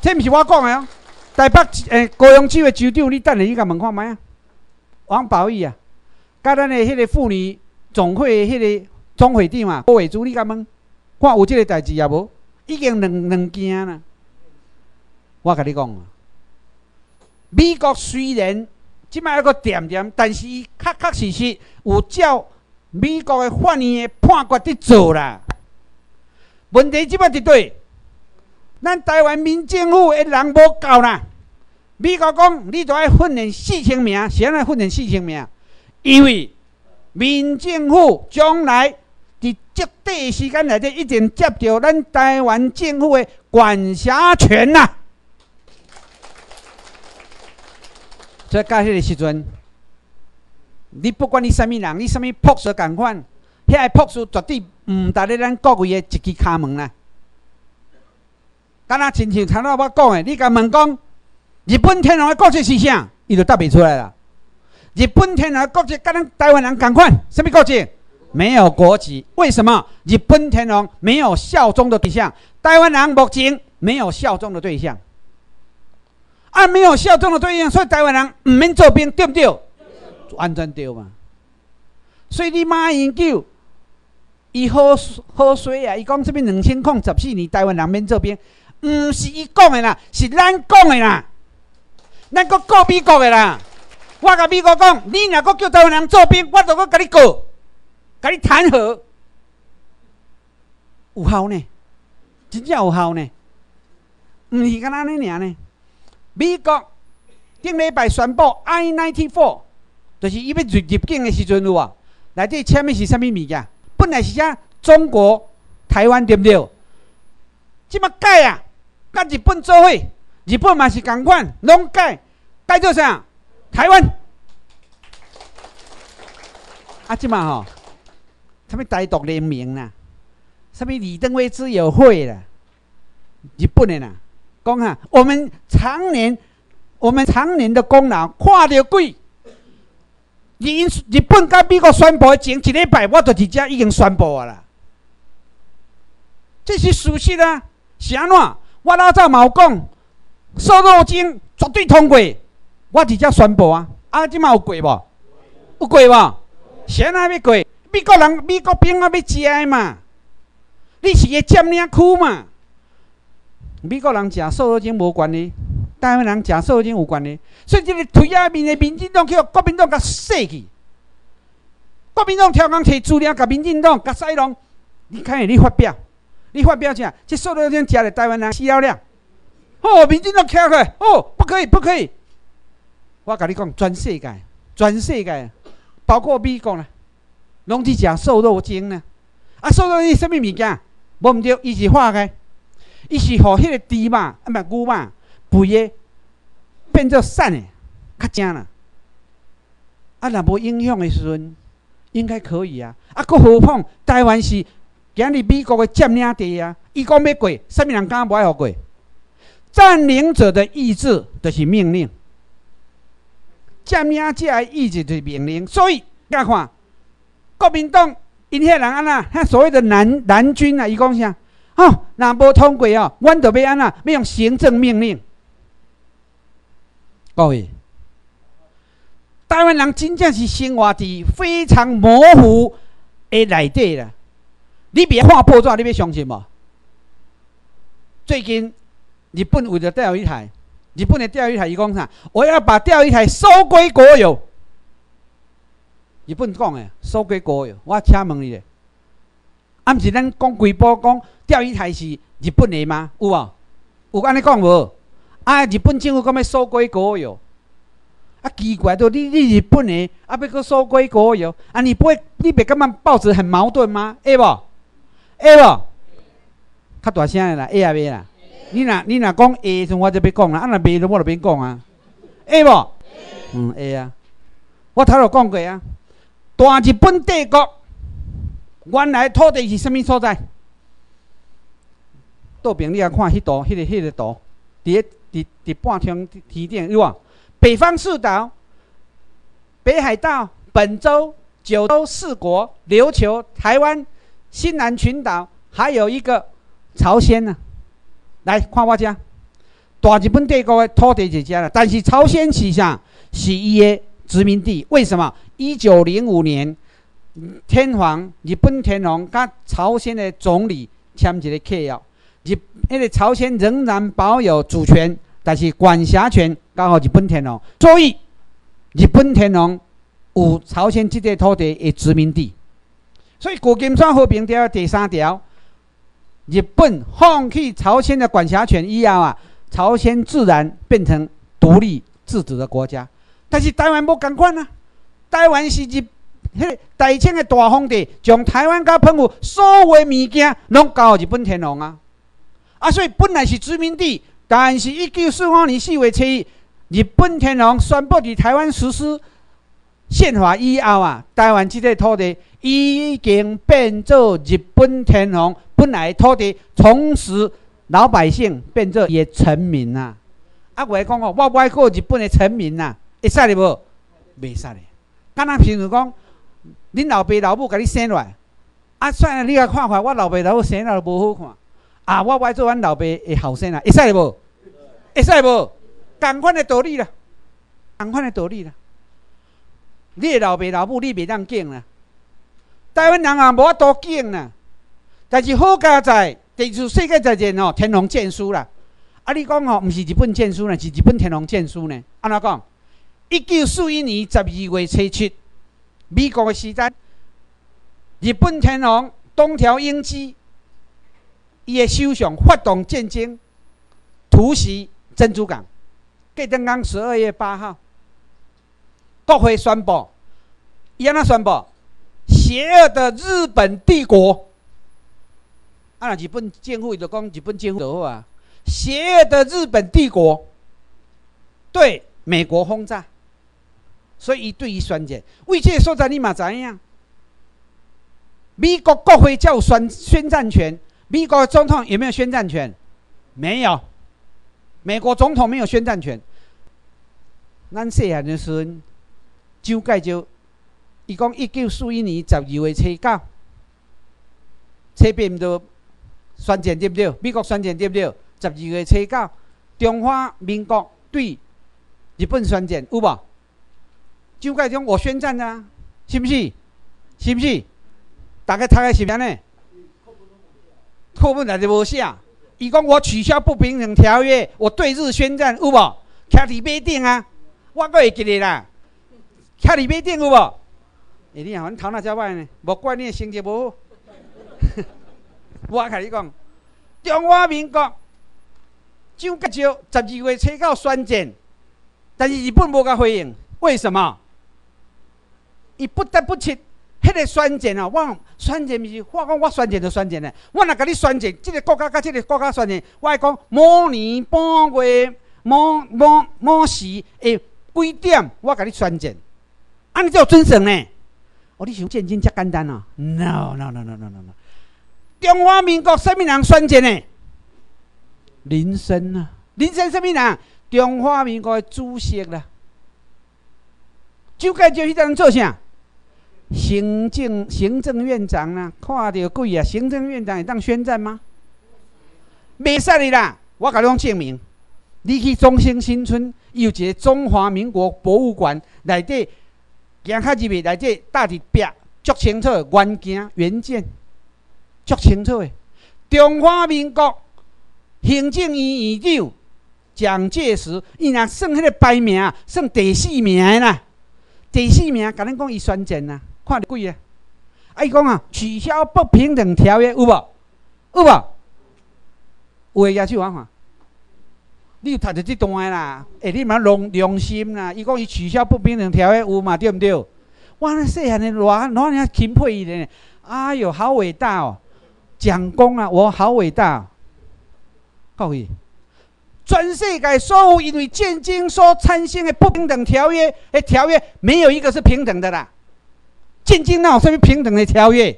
这毋是我讲的哦，台北诶高雄市的州长，你等下去甲问看觅啊？王宝义啊，甲咱的迄个妇女总会的迄个。总会长嘛，郭伟珠，你敢问？看有即个代志也无？已经两两件啦。我甲你讲啊，美国虽然即摆还个点点，但是伊确确实实有照美国的法院的判决伫做啦。问题即摆伫对，咱台湾民政府的人无够啦。美国讲，你都爱训练四千名，谁来训练四千名？因为民政府将来。伫绝对时间内底，一定接到咱台湾政府的管辖权呐。所以，到迄个时阵，你不管你什么人，你什么博士共款，遐个博士绝对毋踏咧咱国位的一支卡门啦。敢若亲像头仔我讲的，你甲问讲，日本天皇的国籍是啥？伊就答袂出来啦。日本天皇国籍甲咱台湾人共款，什么国籍？没有国籍，为什么？日本天皇没有效忠的对象，台湾人目前没有效忠的对象，啊，没有效忠的对象，所以台湾人唔免做兵，对不对？安全对嘛。所以你马英九，伊好好衰啊，伊讲这边两千空十四年台湾人免做兵，唔是伊讲的啦，是咱讲的啦，咱个告美国的啦。我甲美国讲，你若个叫台湾人做兵，我就个甲你告。甲你弹劾有效呢？真正有效呢？毋是干安尼尔呢？美国顶礼拜宣布 I ninety four，就是伊要入入境的时阵有啊，内底签的是啥物物件？本来是啥中国台湾对不对？即么改啊？甲日本做伙，日本嘛是共款，拢改改做啥？台湾啊，即嘛吼。什么台独联盟啦？什么李登辉之友会啦？日本的啦，讲啊，我们常年，我们常年的功劳，看到鬼。日日本甲美国宣布前一礼拜，我就直接已经宣布啊啦。这是事实啊，是安怎？我老早嘛有讲，瘦肉精绝对通过，我直接宣布啊。啊，即嘛有过无？有过无？谁还要过？美国人、美国兵啊，要食的嘛？你是个占领区嘛？美国人食瘦肉精无关系，台湾人食瘦肉精有关系。所以这个推下面的民进党去国民党甲洗去，国民党挑工摕资料甲民进党甲西龙，你看下你发表，你发表啥？这瘦肉精食了台湾人死了了。哦，民进党起来，哦，不可以，不可以。我甲你讲，全世界，全世界，包括美国啦。拢去食瘦肉精呢？啊，瘦肉精什么物件？无毋对，伊是化开，伊是互迄个猪肉啊，毋是牛肉肥诶变做瘦诶，较正啦。啊，若无影响诶时阵，应该可以啊。啊，佫何况台湾是今日美国诶占领地啊，伊讲要过，啥物人敢无爱互过？占领者的意志就是命令，占领者的意志就是命令，所以甲看。国民党因遐人安那，遐所谓的南南军啊，伊讲啥？哦，若无通过哦，阮就要安那，要用行政命令。各位，台湾人真正是生活伫非常模糊的内底啦。你别看报纸，你要相信无？最近日本为了钓鱼台，日本的钓鱼台伊讲啥？我要把钓鱼台收归国有。日本讲的收归国有，我请问你咧，啊，毋是咱讲规波讲钓鱼台是日本的吗？有无？有安尼讲无？啊，日本政府讲要收归国有，啊，奇怪都你你日本的啊，要搁收归国有，啊，你不会你别感觉报纸很矛盾吗？会无？会无？较大声的啦，会啊袂啦？你若你若讲会，阵我就别讲啦，啊，若袂，我就别讲啊，会无？嗯，会啊，我头头讲过啊。大日本帝国原来土地是啥物所在？倒边你啊看迄图，迄个迄个图，伫个伫伫半天天顶有无？北方四岛、北海道、本州、九州四国、琉球、台湾、新南群岛，还有一个朝鲜呢。来看我遮，大日本帝国的土地就遮了，但是朝鲜是啥？是伊的殖民地。为什么？一九零五年，天皇日本天皇甲朝鲜的总理签一个契约，日迄个朝鲜仍然保有主权，但是管辖权交予日本天皇。所以日本天皇有朝鲜这块土地的殖民地。所以《古金山和平条约》第三条，日本放弃朝鲜的管辖权以后啊，朝鲜自然变成独立自主的国家。但是台湾无共款啊。台湾是日，迄大清的大皇帝将台湾甲澎湖所有物件拢交予日本天皇啊！啊，所以本来是殖民地，但是一九四五年四月七日，日本天皇宣布伫台湾实施宪法以后啊，台湾这块土地已经变做日本天皇本来的土地，从此老百姓变做也臣民呐！啊，我讲哦，我爱过日本的臣民呐，会使哩无？袂使哩。敢若譬如讲，恁老爸老母甲你生落来，啊，算了，你来看看，我老爸老母生来无好看，啊，我爱做阮老爸的后生啊，会使无？会使无？共款的道理啦，共款的道理啦。你的老爸老母你袂当敬啦，台湾人也无法度敬啦。但是好佳在，第次世界大战哦，天龙剑书啦。啊，你讲哦，毋是日本剑书呢，是日本天皇剑书呢？安怎讲？一九四一年十二月初七，美国的时代，日本天皇东条英机，伊的首相发动战争，突袭珍珠港。隔天刚十二月八号，国会宣布，伊安怎宣布？邪恶的日本帝国，啊，日本政府就讲日本政府就好啊。邪恶的日本帝国对美国轰炸。所以，伊对伊宣战，为这个所在你嘛知影？美国国会才有宣宣战权，美国总统有没有宣战权？没有，美国总统没有宣战权。咱细汉的时阵，蒋介石，伊讲一九四一年十二月初九，车边就宣战对不对？美国宣战对不对？十二月初九，中华民国对日本宣战有无？蒋介石，我宣战啊，是不是？是不是？大概他个是咩呢？课本内就无写。伊讲我取消不平等条约，我对日宣战，有无？徛伫马顶啊，我阁会记得啦。徛伫马顶有无？哎，你好，你头脑遮歹呢？无怪你成绩无好。我甲你讲，中华民国蒋介石十二月初九宣战，但是日本无甲回应，为什么？伊不得不切，迄个宣战哦！我宣战毋是我讲我宣战就宣战咧。我若甲你宣战，即个国家甲即个国家宣战，我爱讲某年某月某某某时诶几点，我甲你宣战，安尼才有准绳呢。哦，你想战争遮简单啊？No no no no no no no！中华民国什物人宣战呢？林森啊，林森什物人？中华民国的主席啦。蒋介石迄阵做啥？行政行政院长啊，看到鬼啊！行政院长会当宣战吗？袂使哩啦！我甲你讲证明，你去中兴新村，有一个中华民国博物馆内底，行较入去内底，搭伫壁，足清楚原件原件，足清楚的。中华民国行政院院长蒋介石，伊若算迄个排名，算第四名的啦。第四名，甲恁讲伊宣战啊，看着贵啊？啊，伊讲啊，取消不平等条约有无？有无？有诶，举手我看。你有读着即段诶啦？诶，你嘛良良心啦？伊讲伊取消不平等条约有嘛？对毋对？哇，那细汉诶偌偌尔钦佩伊咧！哎哟，好伟大哦！蒋公啊，我好伟大！各位，全世界所有因为建军所产生的不平等条约，诶，条约没有一个是平等的啦。进京哪有什么平等的条约？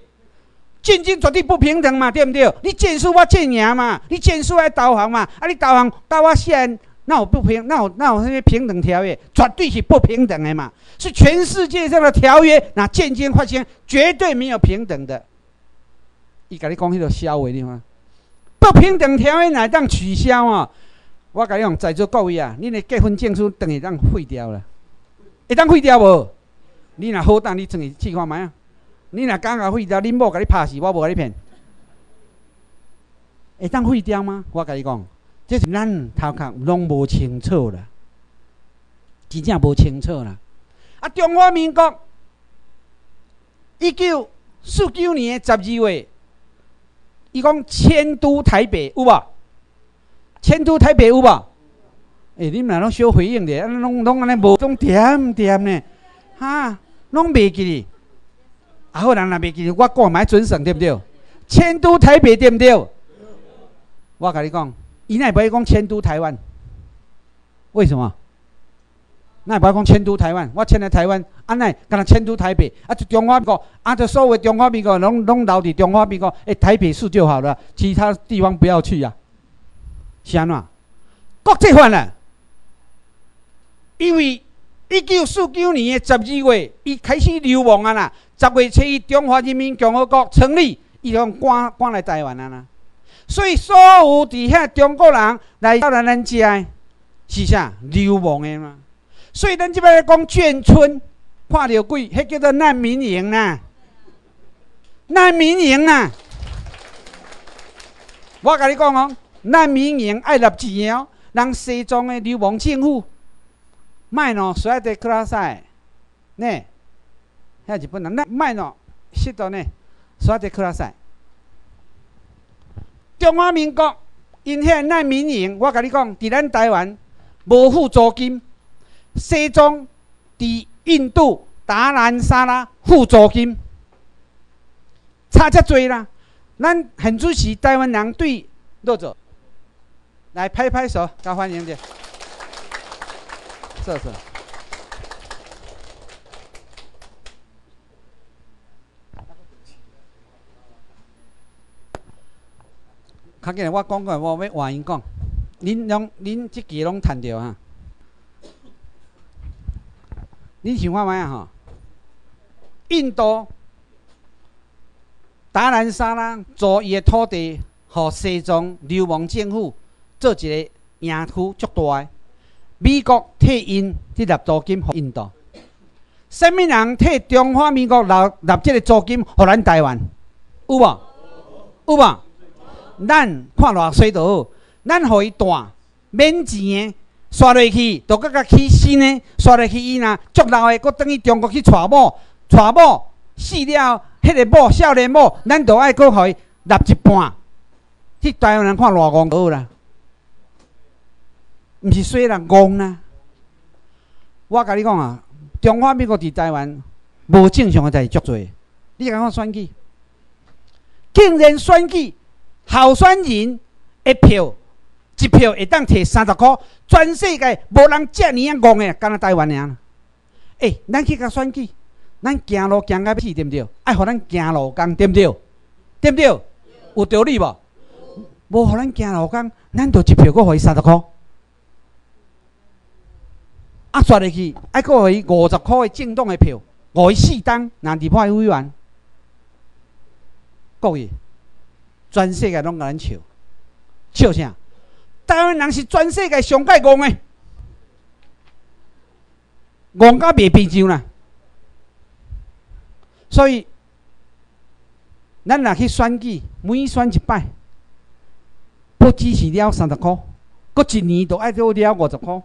进京绝对不平等嘛，对不对？你剑术我剑赢嘛，你剑术来导航嘛，啊，你导航导我先，那我不平，那我那我什么平等条约？绝对是不平等的嘛，是全世界上的条约，那建京发现绝对没有平等的。伊甲你讲迄个消话，你看，不平等条约哪当取消啊？我甲你讲，在座各位啊，你的结婚证书等于当废掉了，会当废掉无？你若好当，你转去试看觅啊！你若敢甲废掉，恁某甲你拍死，我无甲你骗。会当废掉吗？我甲你讲，这是咱头壳拢无清楚啦，真正无清楚啦。啊，中华民国一九四九年十二月。伊讲迁都台北有无？迁都台北有无？诶，你们拢小回应的，拢拢安尼无种点点呢？哈，拢袂记哩。啊，好人若袂记哩，我讲买准省对不对？迁都台北对不对？我甲你讲，伊那不会讲迁都台湾？为什么？那不要讲迁都台湾，我迁来台湾，安尼敢若迁都台北，啊，就中华民国，啊，就所谓中华民国，拢拢留伫中华民国，诶，台北市就好了，其他地方不要去呀。是安怎？国际化了，因为一九四九年的十二月，伊开始流亡啊啦，十月七日，中华人民共和国成立，伊就赶赶来台湾啊啦，所以所有伫遐中国人来到咱遮，是啥？流亡的嘛？所以咱即摆讲眷村，看到鬼，迄叫做难民营呐，难民营呐。我甲你讲哦，难民营爱立钱哦，人西藏的流亡政府，卖喏，甩得克拉塞，呢，遐日本人，那卖喏，适当呢，甩得克拉塞。中华民国因遐难民营，我甲你讲，伫咱台湾无付租金。西装伫印度达兰萨拉付租金，差遮多啦！咱很主席台湾人对落座，来拍拍手，加欢迎者。是是。较紧我讲过，我要换因讲，恁拢恁即期拢趁着哈。恁想看卖啊？吼，印度达兰萨拉租伊的土地，互西藏流亡政府做一个营区，足大的。美国替因去立租金，互印度。什么人替中华民国立立即个租金，互咱台湾？有无？有无？咱看偌水就好，咱互伊断免钱的。刷落去，都搁甲起新的，刷落去伊若足老的，搁等于中国去娶某，娶某死了，迄个某少年某，咱都爱搁互伊立一半，去台湾人看偌戆好啦，毋是衰人戆啦。我甲你讲啊，中华民国伫台湾无正常的代志足多，你甲我选举，竟然选举候选人一票。一票会当摕三十箍，全世界无人遮尔啊戆诶，干那台湾尔。诶，咱去甲选举，咱行路行到要死，对毋对？爱互咱行路工，对毋对？对毋对？有道理无？无互咱行路工，咱就一票搁互伊三十箍。啊，刷入去，爱搁互伊五十箍诶政党的票，互伊四当拿立法委员。各位，全世界拢甲咱笑，笑啥？台湾人是全世界上盖戆的，戆到袂平常啦。所以，咱若去选举，每选一摆，不只是了三十箍，搁一年都爱多了五十箍。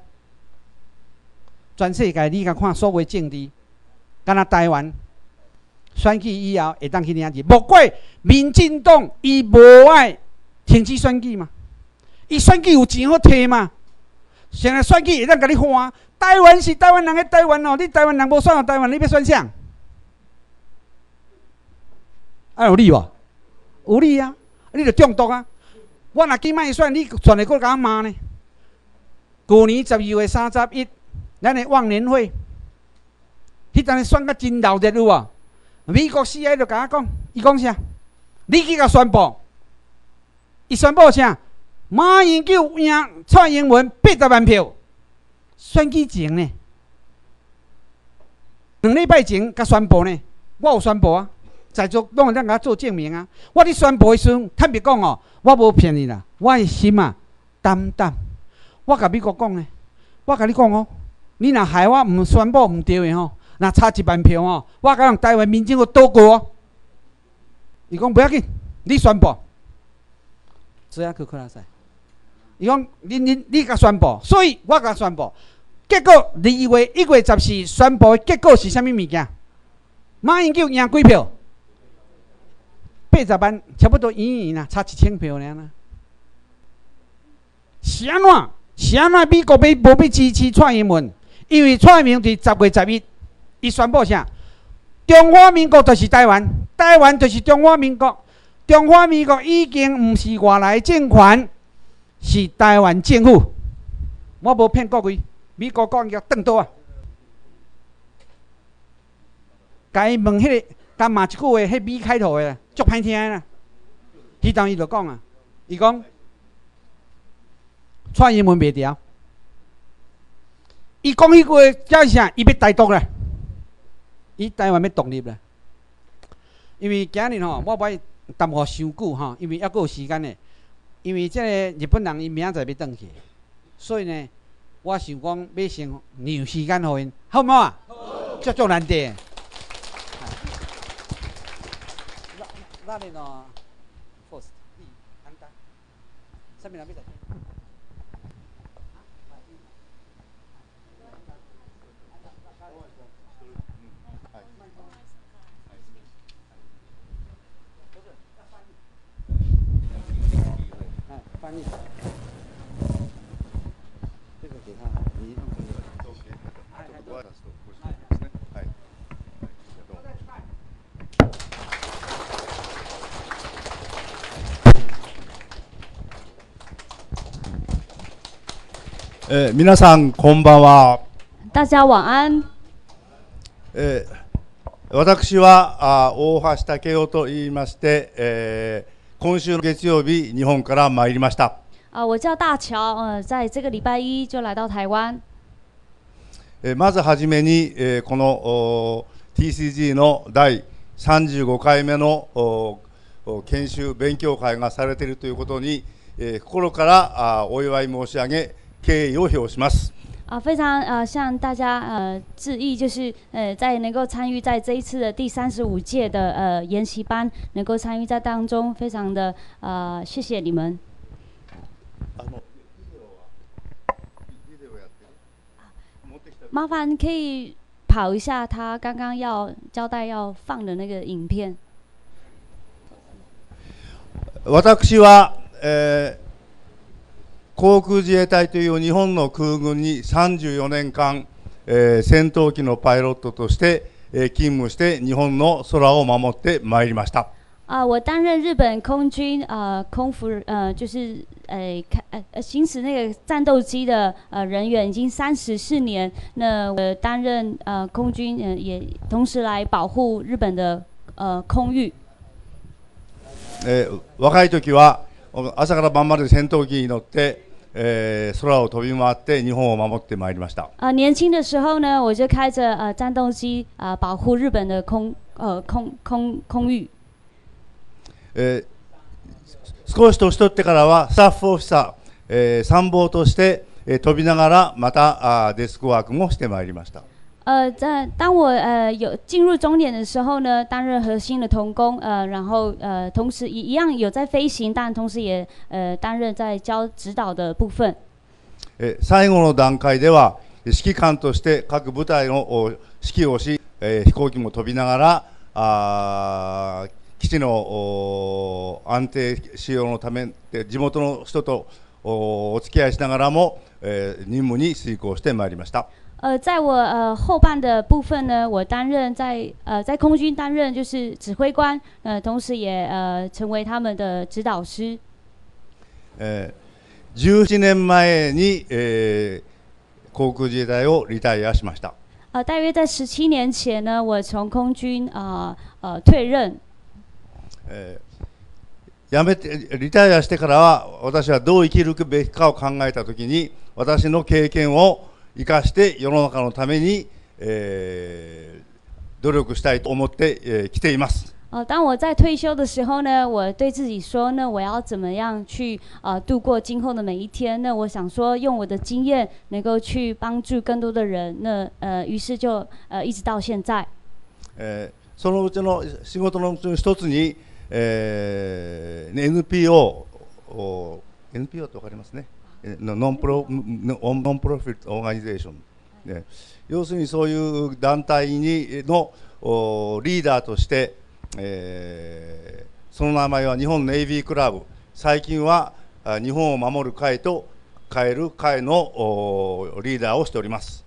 全世界你甲看所谓政治，敢若台湾选举以后会当去领钱，无怪民进党伊无爱停止选举嘛，伊选举有钱好摕嘛。现在选举会当甲你换，台湾是台湾人的台湾哦，你台湾人无选到台湾，你要选啥？啊有理无？有理啊！你着中毒啊！我若今摆选，你全会搁甲我骂呢。旧年十二月三十一。咱的忘年会，迄阵选甲真闹热有无？美国 C.I. 就甲我讲，伊讲啥？你去甲宣布，伊宣布啥？马英九赢蔡英文八十万票，选举前呢？两礼拜前甲宣布呢？我有宣布啊，在座拢有咱甲做证明啊。我伫宣布的时阵，坦白讲哦，我无骗你啦，我的心啊，淡淡。我甲美国讲呢，我甲你讲哦。你若害我毋宣布毋对的吼，若差一万票吼，我甲用台湾民政府倒过。伊讲不要紧，你宣布，这样去可能使。伊讲你你你甲宣布，所以我甲宣布。结果二月一月十四宣布，结果是啥物物件？马英九赢几票？八十万，差不多赢赢啦，差一千票尔啦。是安怎？是安怎？美国要无要支持蔡英文？因为蔡英文伫十月十一，伊宣布啥？中华民国就是台湾，台湾就是中华民国。中华民国已经毋是外来政权，是台湾政府。我无骗各位，美国讲叫邓多啊。甲伊问迄个，甲骂一句话，迄米开头的，足歹听啦。迄当伊就讲啊，伊讲蔡英文袂调。伊讲迄句话，叫啥？伊要台独啦，伊台湾要独立啦。因为今日吼，我爱耽误伤久吼，因为还佫有时间呢。因为即个日本人伊明仔载要转去，所以呢，我想讲要先让时间互因，好唔好啊？好。足足难得。那那呢？First，你安达，啥物人要在？えー、皆さんこんばんは。大家晚安。えー、私はあ大橋武雄と言いまして、えー、今週の月曜日日本から参りました。啊，我叫大乔，呃，在这个礼拜一就来到台湾。えー、まずはじめに、えー、この TCG の第35回目の研修勉強会がされているということに、えー、心からあお祝い申し上げ。敬意を表します。啊，非常呃向大家呃致意，就是呃在能够参与在这一次的第三十五届的呃研习班，能够参与在当中，非常的呃谢谢你们。麻烦可以跑一下他刚刚要交代要放的那个影片。私は、え航空自衛隊という日本の空軍に34年間、えー、戦闘機のパイロットとして、えー、勤務して日本の空を守ってまいりました。啊，我担任日本空军呃空服呃就是呃开呃行驶那个战斗机的呃人员已经三十四年。那我担任呃空军呃也同时来保护日本的呃空域。えー、若い時は朝から晩まで戦闘機に乗って、えー、空を飛び回って日本を守ってまいりました。啊，年轻的时候呢，我就开着呃战斗机啊保护日本的空呃空空空域。えー、少し年取ってからはスタッフオフィサえー参謀として、えー飛びながらまたあーデスクワークもしてまいりました。呃，在当我呃有进入终点的时候呢，担任核心的童工，呃，然后呃，同时一一样有在飞行，但同时也呃担任在教指導的部分。え最後の段階では指揮官として各部隊のお指揮をし、え飛行機も飛びながらあ基地のお安定使用のためで地元の人とおお付き合いしながらも、え任務に遂行してまいりました。呃，在我呃后半的部分呢，我担任在呃在空军担任就是指挥官，呃，同时也呃成为他们的指导师。えー17年前に、えー航空自衛隊をリタイアしました。呃，大约在十七年前呢，我从空军啊呃退任。えー辞めてリタイアしてからは私はどう生きるべきかを考えたときに私の経験を 生かして世の中のために、えー努力したいと思って、えー来ています。呃，当我在退休的时候呢，我对自己说呢，我要怎么样去呃度过今后的每一天？那我想说，用我的经验能够去帮助更多的人。那呃，于是就呃一直到现在。えーそのうちの仕事のうちの一つに、えー NPO お NPO ってわかりますねノンプロノンプロフィットオーガニゼーション、ね、要するにそういう団体にのリーダーとして、えーその名前は日本ネイビークラブ最近は日本を守る会と変える会のリーダーをしております。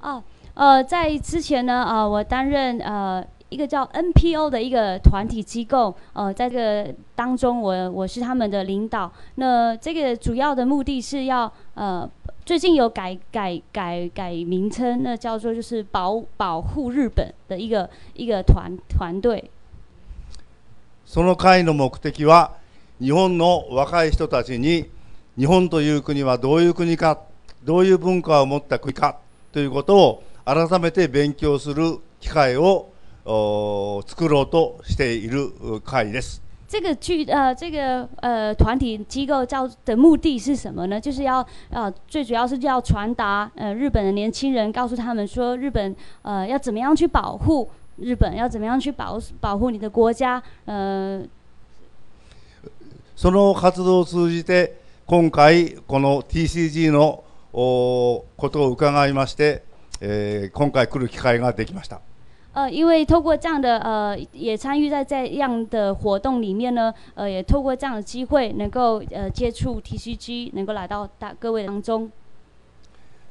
哦，呃，在之前呢，呃，我担任呃一个叫 NPO 的一个团体机构，呃，在这个当中我我是他们的领导。那这个主要的目的是要呃，最近有改改改改名称，那叫做就是保保护日本的一个一个团团队。その会の目的は日本の若い人たちに日本という国はどういう国かどういう文化を持った国かということを改めて勉強する機会をお 作ろうとしているう会です。这个剧呃，这个呃团体机构叫的目的是什么呢？就是要呃，最主要是要传达呃日本的年轻人，告诉他们说日本呃要怎么样去保护日本，要怎么样去保保护你的国家，呃その活動を通じて今回この TCG のおことを伺いまして、えー今回来る機会ができました。呃，因为透过这样的呃，也参与在这样的活动里面呢，呃，也透过这样的机会，能够呃接触 TCG，能够来到大各位当中。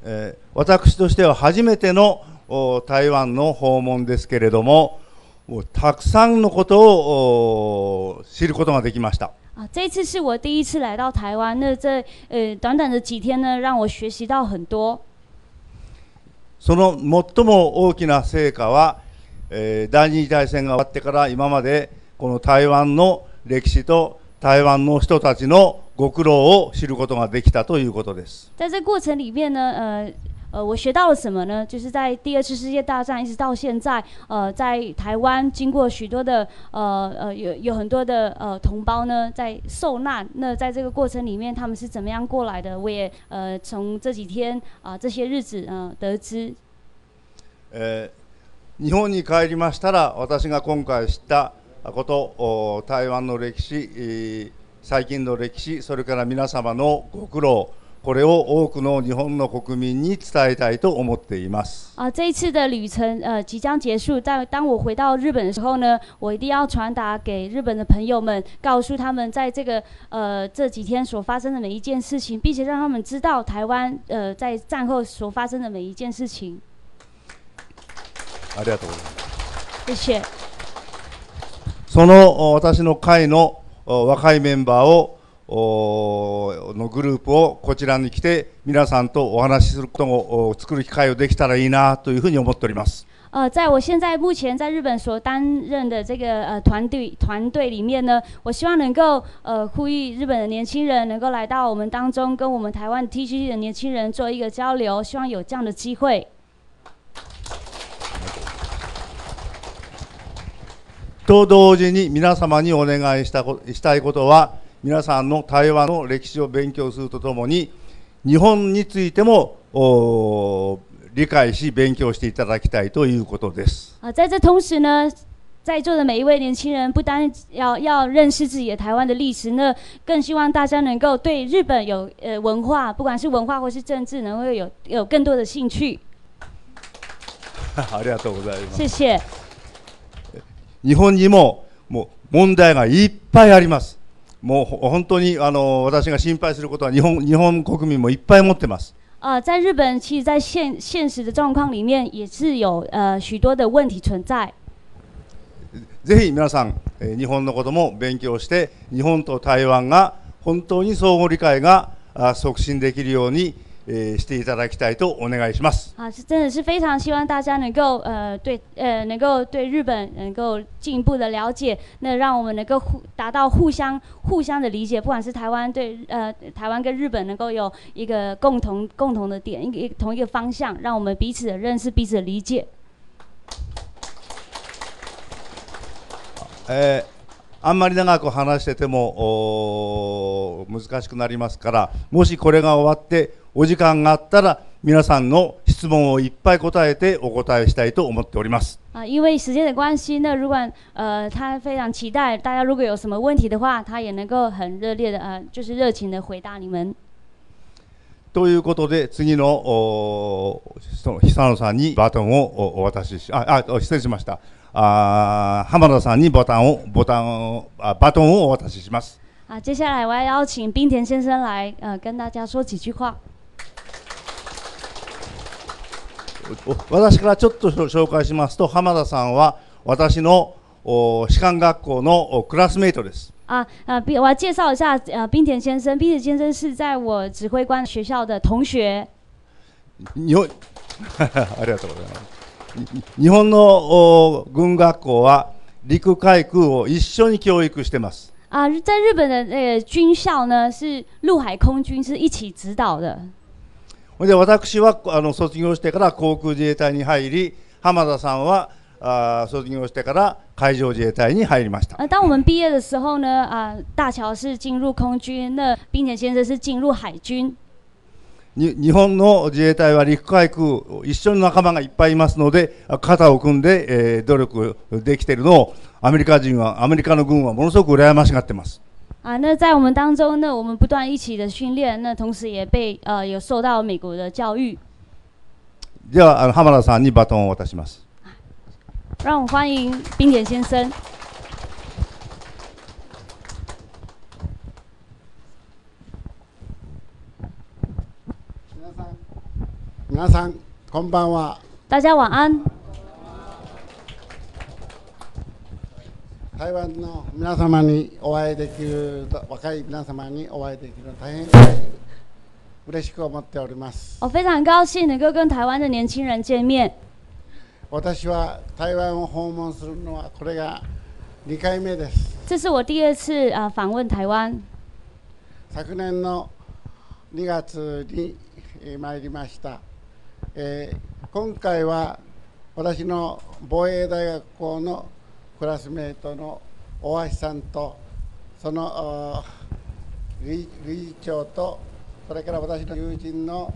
えー私としては初めてのお台湾の訪問ですけれどももうたくさんのことをお知ることができました啊，这一次是我第一次来到台湾，那这呃短短的几天呢，让我学习到很多。その最も大きな成果は、 えー第二次大戦が終わってから今までこの台湾の歴史と台湾の人たちのご苦労を知ることができたということです在这过程里面呢，呃呃，我学到了什么呢？就是在第二次世界大战一直到现在，呃，在台湾经过许多的呃呃有有很多的呃同胞呢在受难，那在这个过程里面他们是怎么样过来的？我也呃从这几天啊、这些日子呃得知。えー日本に帰りましたら私が今回知ったこと台湾の歴史、最近の歴史それから皆様のご苦労これを多くの日本の国民に伝えたいと思っています啊，这一次的旅程呃即将结束，但当我回到日本的时候呢，我一定要传达给日本的朋友们，告诉他们在这个呃这几天所发生的每一件事情，并且让他们知道台湾呃在战后所发生的每一件事情。ありがとうございます。そのお私の会のお若いメンバーをおのグループをこちらに来て皆さんとお話しすることをお作る機会をできたらいいなというふうに思っております呃，在我现在目前在日本所担任的这个呃团队团队里面呢，我希望能够呃呼吁日本的年轻人能够来到我们当中，跟我们台湾 TGG 的年轻人做一个交流，希望有这样的机会。と同時に皆様にお願いしたこしたいことは皆さんの台湾の歴史を勉強するとともに日本についてもお理解し勉強していただきたいということです。啊，在这同时呢，在座的每一位年轻人，不单要要认识自己的台湾的历史，那更希望大家能够对日本有呃文化，不管是文化或是政治，能够有有更多的兴趣。ありがとうございます。谢谢。日本にももう問題がいっぱいあります。もうほ本当にあの私が心配することは日本日本国民もいっぱい持ってます。呃，在日本，其实，在现现实的状况里面，也是有呃许多的问题存在。ぜひ皆さん、えー日本のことも勉強して日本と台湾が本当に相互理解があ促進できるように、えーしていただきたいとお願いします。啊，是真的是非常希望大家能够呃对呃能够对日本能够进一步的了解，那让我们能够互达到互相互相的理解，不管是台湾对呃台湾跟日本能够有一个共同共同的点，一个同一个方向，让我们彼此的认识，彼此的理解。えーあんまり長く話してても難しくなりますからもしこれが終わってお時間があったら皆さんの質問をいっぱい答えてお答えしたいと思っております。啊，因为时间的关系呢，如果呃他非常期待大家如果有什么问题的话，他也能够很热烈的呃就是热情的回答你们。ということで次のおその久野さんにバトンをおお渡ししああお失礼しましたあー浜田さんにボタンをボタンをあバトンをお渡しします啊，接下来我要邀请冰田先生来呃跟大家说几句话。お私からちょっと紹介しますと浜田さんは私のお士官学校のおクラスメイトです啊啊，冰，我要介绍一下呃冰田先生。冰田先生是在我指挥官学校的同学。日本 ありがとうございますに日本のお軍学校は陸海空を一緒に教育してます啊，在日本的那个军校呢，是陆海空军是一起指导的。で私はあの卒業してから航空自衛隊に入り浜田さんは卒業してから海上自衛隊に入りました呃，当我们毕业的时候呢，啊，大乔是进入空军，那冰田先生是进入海军。に日本の自衛隊は陸海空一緒の仲間がいっぱいいますのであ肩を組んで、えー努力できているのをアメリカ人はアメリカの軍はものすごく羨ましがってます啊，那在我们当中呢，我们不断一起的训练，那同时也被呃有受到美国的教育。ではあの浜田さんにバトンを渡します让我们欢迎冰田先生。皆さん皆さんこんばんは大家晚安。 台湾の皆様にお会いできる若い皆様にお会いできる大変嬉しく思っております我非常高兴能够跟台湾的年轻人见面。私は台湾を訪問するのはこれが2回目です这是我第二次呃访问台湾。昨年の2月にえー参りました、えー今回は私の防衛大学校のクラスメートの大橋さんとそのあー理理事長とそれから私の友人の、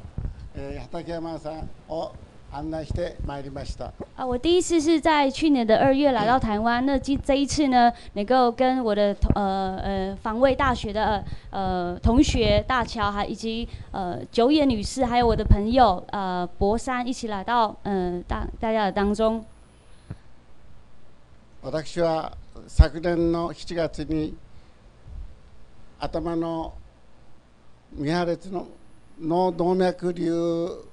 えー畠山さんを案内してまいりました啊，我第一次是在去年的二月来到台湾，那今这一次呢，能够跟我的呃呃防卫大学的呃同学大乔，还以及呃久野女士，还有我的朋友呃博山一起来到嗯、呃、大大家的当中。私は昨年の7月に頭の未破裂の脳動脈瘤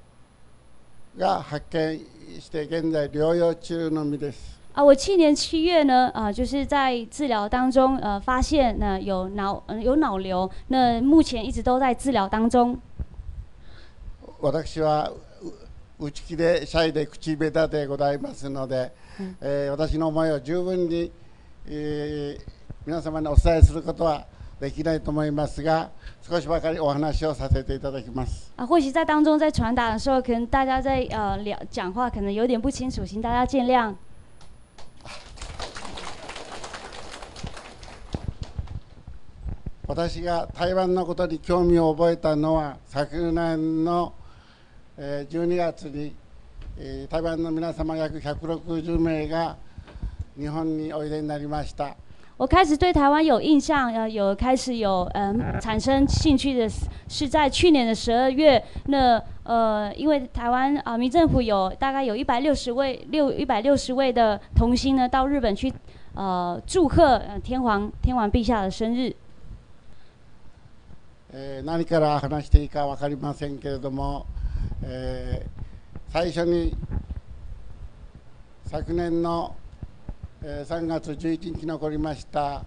が発見して現在療養中の身です啊，我去年七月呢，啊、就是在治疗当中，呃，发现呢、有脑、呃、有脑瘤，那目前一直都在治疗当中。私はう内気でシャイで口下手でございますので、えー私の思いを十分に、えー皆様にお伝えすることはできないと思いますが少しばかりお話をさせていただきます啊，或许在当中在传达的时候，可能大家在呃聊讲话，可能有点不清楚，请大家见谅。私が台湾のことに興味を覚えたのは昨年のえー12月にえー台湾の皆様約160名が日本においでになりました我开始对台湾有印象，呃，有开始有嗯产生兴趣的是是在去年的十二月。那呃，因为台湾啊、民政府有大概有一百六十位六一百六十位的童星呢，到日本去呃祝贺呃天皇天皇陛下的生日。えー何から話していいか分かりませんけれども、えー最初に昨年の、3月11日に起こりました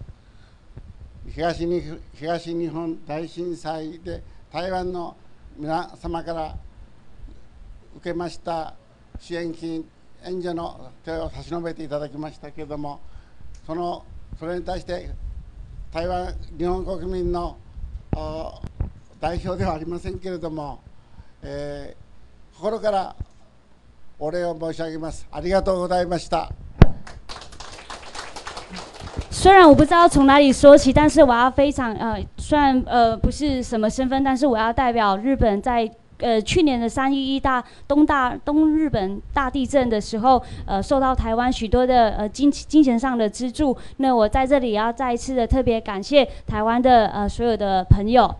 東に東日本大震災で台湾の皆様から受けました支援金援助の手を差し伸べていただきましたけれどもそのそれに対して台湾日本国民の代表ではありませんけれども、えー心からお礼を申し上げます。ありがとうございました。虽然我不知道从哪里说起，但是我要非常呃，虽然呃不是什么身份，但是我要代表日本在呃去年的三一一大东大东日本大地震的时候，呃受到台湾许多的呃金金钱上的资助。那我在这里也要再一次的特别感谢台湾的呃所有的朋友。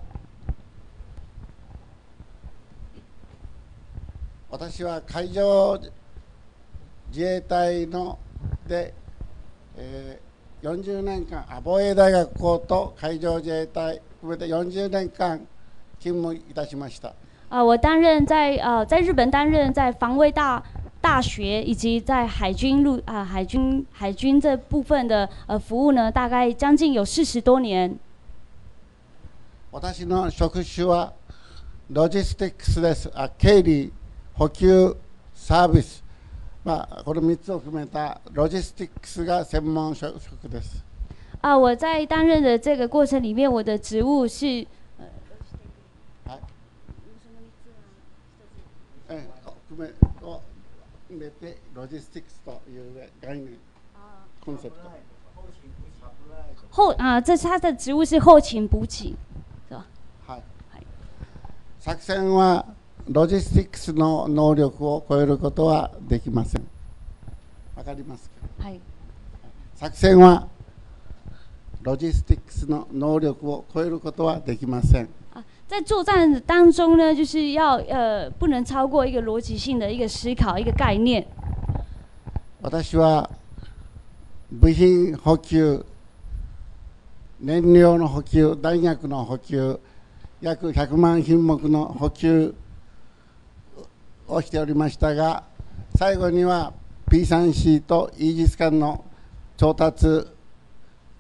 私は海上自衛隊ので、えー40年間あ防衛大学校と海上自衛隊含めて40年間勤務いたしました。啊、我担任在呃在日本担任在防卫大大学以及在海军陆啊、海军海军这部分的呃服务呢，大概将近有四十多年。私の職種はロジスティックスです。あ経理補給サービス、まあ、この3つを含めたロジスティックスが専門職職です啊，我在担任的这个过程里面，我的职务是はい。え含めを含めてロジスティックスという概念、コンセプト。后啊，这是他的职务是后勤补给，是吧？はいはい。作戦はロジスティックスの能力を超えることはできません。わかりますか？はい。作戦はロジスティックスの能力を超えることはできません。啊，在作战当中呢，就是要呃不能超过一个逻辑性的一个思考一个概念。私は部品補給、燃料の補給、弾薬の補給、約100万品目の補給をしておりましたが、最後には P3C とイージス艦の調達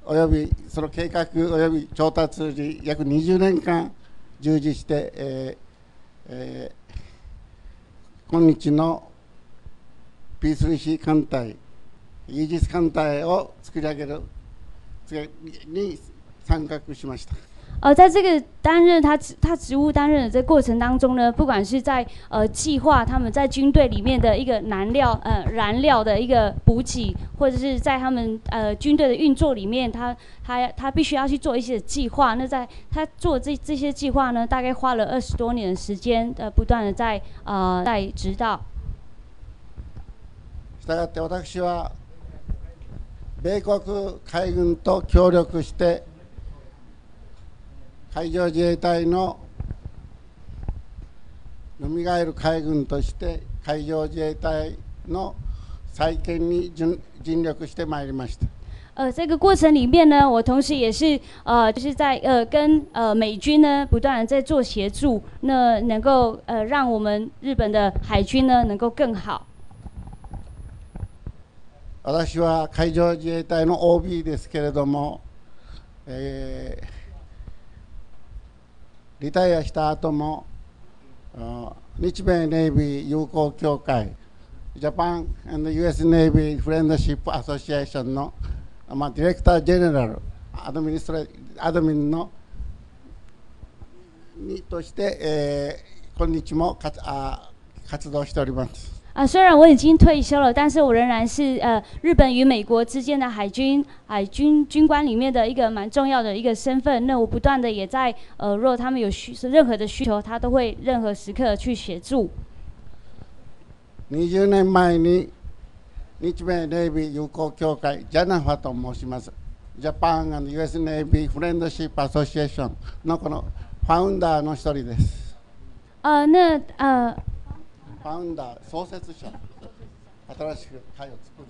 およびその計画および調達に約20年間従事して、えーえー今日の P3C 艦隊、イージス艦隊を作り上げるに参画しました。呃，在这个担任他职他职务担任的这个过程当中呢，不管是在呃计划他们在军队里面的一个燃料呃燃料的一个补给，或者是在他们呃军队的运作里面，他他他必须要去做一些计划。那在他做这这些计划呢，大概花了二十多年的时间，呃，不断的在呃在指导。したがって私は米国海軍と協力して 海上自衛隊のよみがえる海軍として海上自衛隊の再建に尽尽力してまいりました。呃，这个过程里面呢，我同时也是呃，就是在呃跟呃美军呢不断的在做协助，那能够呃让我们日本的海军呢能够更好。私は海上自衛隊の OB ですけれども、えーリタイアした後も日米ネイビー友好協会ジャパン and US ネイビーフレンドシップアソシエーションの、まあ、ディレクター・ジェネラルアドミニストレアドミンのにとして、えー今日もかあ活動しております。啊，虽然我已经退休了，但是我仍然是呃日本与美国之间的海军海军军官里面的一个蛮重要的一个身份。那我不断的也在呃，如果他们有需任何的需求，他都会任何时刻去协助。年前に日米ネイビー友好協会ジャナファと申します。Japan and US Navy Friendship Association のこのファウンダーの一人です。那。ファウンダー創設者新しく会を作る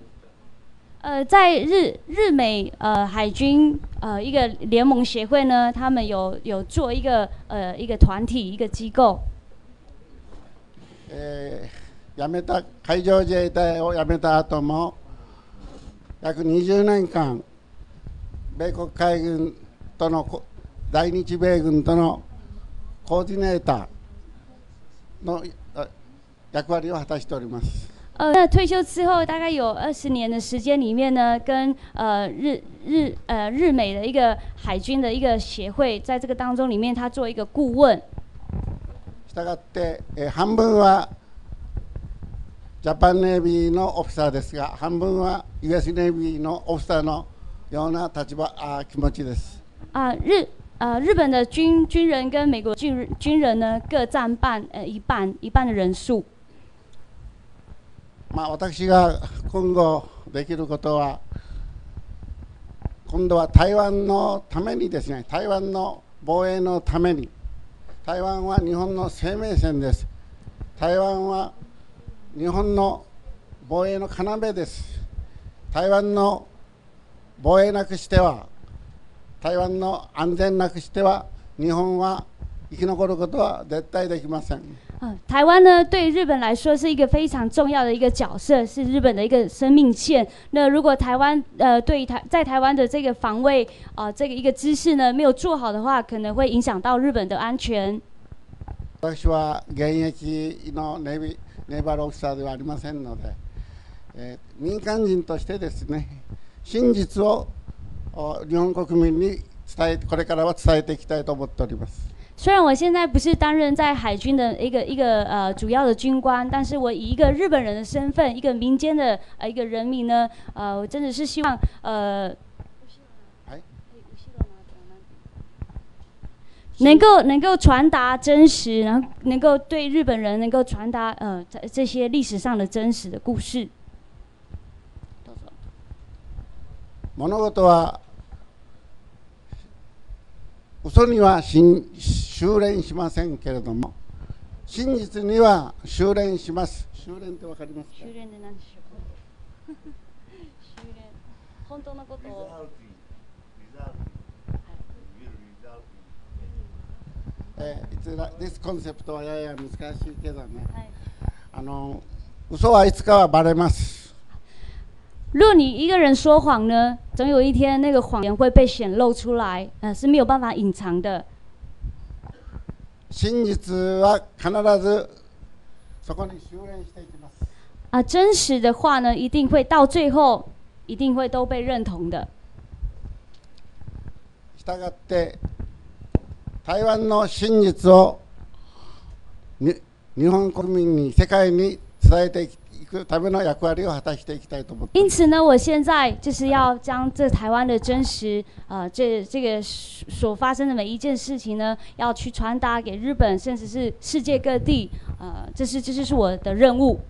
呃，在日日美呃海军呃一个联盟协会呢，他们有有做一个呃一个团体一个机构。えー辞めた海上自衛隊を辞めた後も約20年間米国海軍とのこ在日米軍とのコーディネーターの役割を果たしております呃，那退休之后大概有二十年的时间里面呢，跟呃日日呃日美的一个海军的一个协会，在这个当中里面，他做一个顾问。したがって、えー半分はジャパンネイビーのオフィサーですが半分は US ネイビーのオフィサーのような立場あ気持ちです啊、日呃日本的军军人跟美国军军人呢各占半呃一半一半的人数。まあ、私が今後できることは今度は台湾のためにですね台湾の防衛のために台湾は日本の生命線です。台湾は日本の防衛の要です。台湾の防衛なくしては台湾の安全なくしては日本は生き残ることは絶対できません。啊，台湾呢，对日本来说是一个非常重要的一个角色，是日本的一个生命线。那如果台湾呃对台在台湾的这个防卫啊、这个一个知识呢没有做好的话，可能会影响到日本的安全。私は現役のネイビネイバルオフィサーではありませんので、えー民間人としてですね真実をお日本国民に伝えこれからは伝えていきたいと思っております 虽然我现在不是担任在海军的一个一个呃主要的军官，但是我以一个日本人的身份，一个民间的呃一个人民呢，呃，我真的是希望呃はい能够能够传达真实，然后能够对日本人能够传达呃这这些历史上的真实的故事。物事は 嘘には信修練しませんけれども真実には修練します。修練ってわかりますか？修練で何でしょう。修練。本当のことを。えー、いつら This コンセプトはやや難しいけどね。はい。あの嘘はいつかはバレます如果你一个人说谎呢，总有一天那个谎言会被显露出来，呃，是没有办法隐藏的。真実は必ずそこに修練していきます啊，真实的话呢，一定会到最后，一定会都被认同的。したがって台湾の真実をに日本国民に世界に伝えていくための役割を果たしていきたいと思って 因此呢，我现在就是要将这台湾的真实，呃，这这个所所发生的每一件事情呢，要去传达给日本，甚至是世界各地，呃，这是这就是我的任务。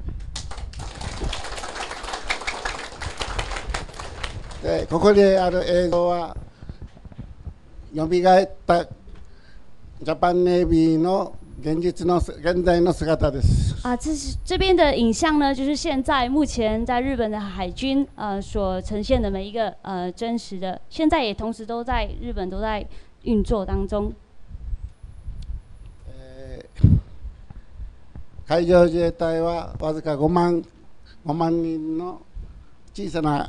でここにある映像はよみがえったジャパンネイビーの現実の現在の姿です啊，这是这边的影像呢，就是现在目前在日本的海军呃所呈现的每一个呃真实的，现在也同时都在日本都在运作当中。えー海上自衛隊はわずか5万 ,5 万人の小さな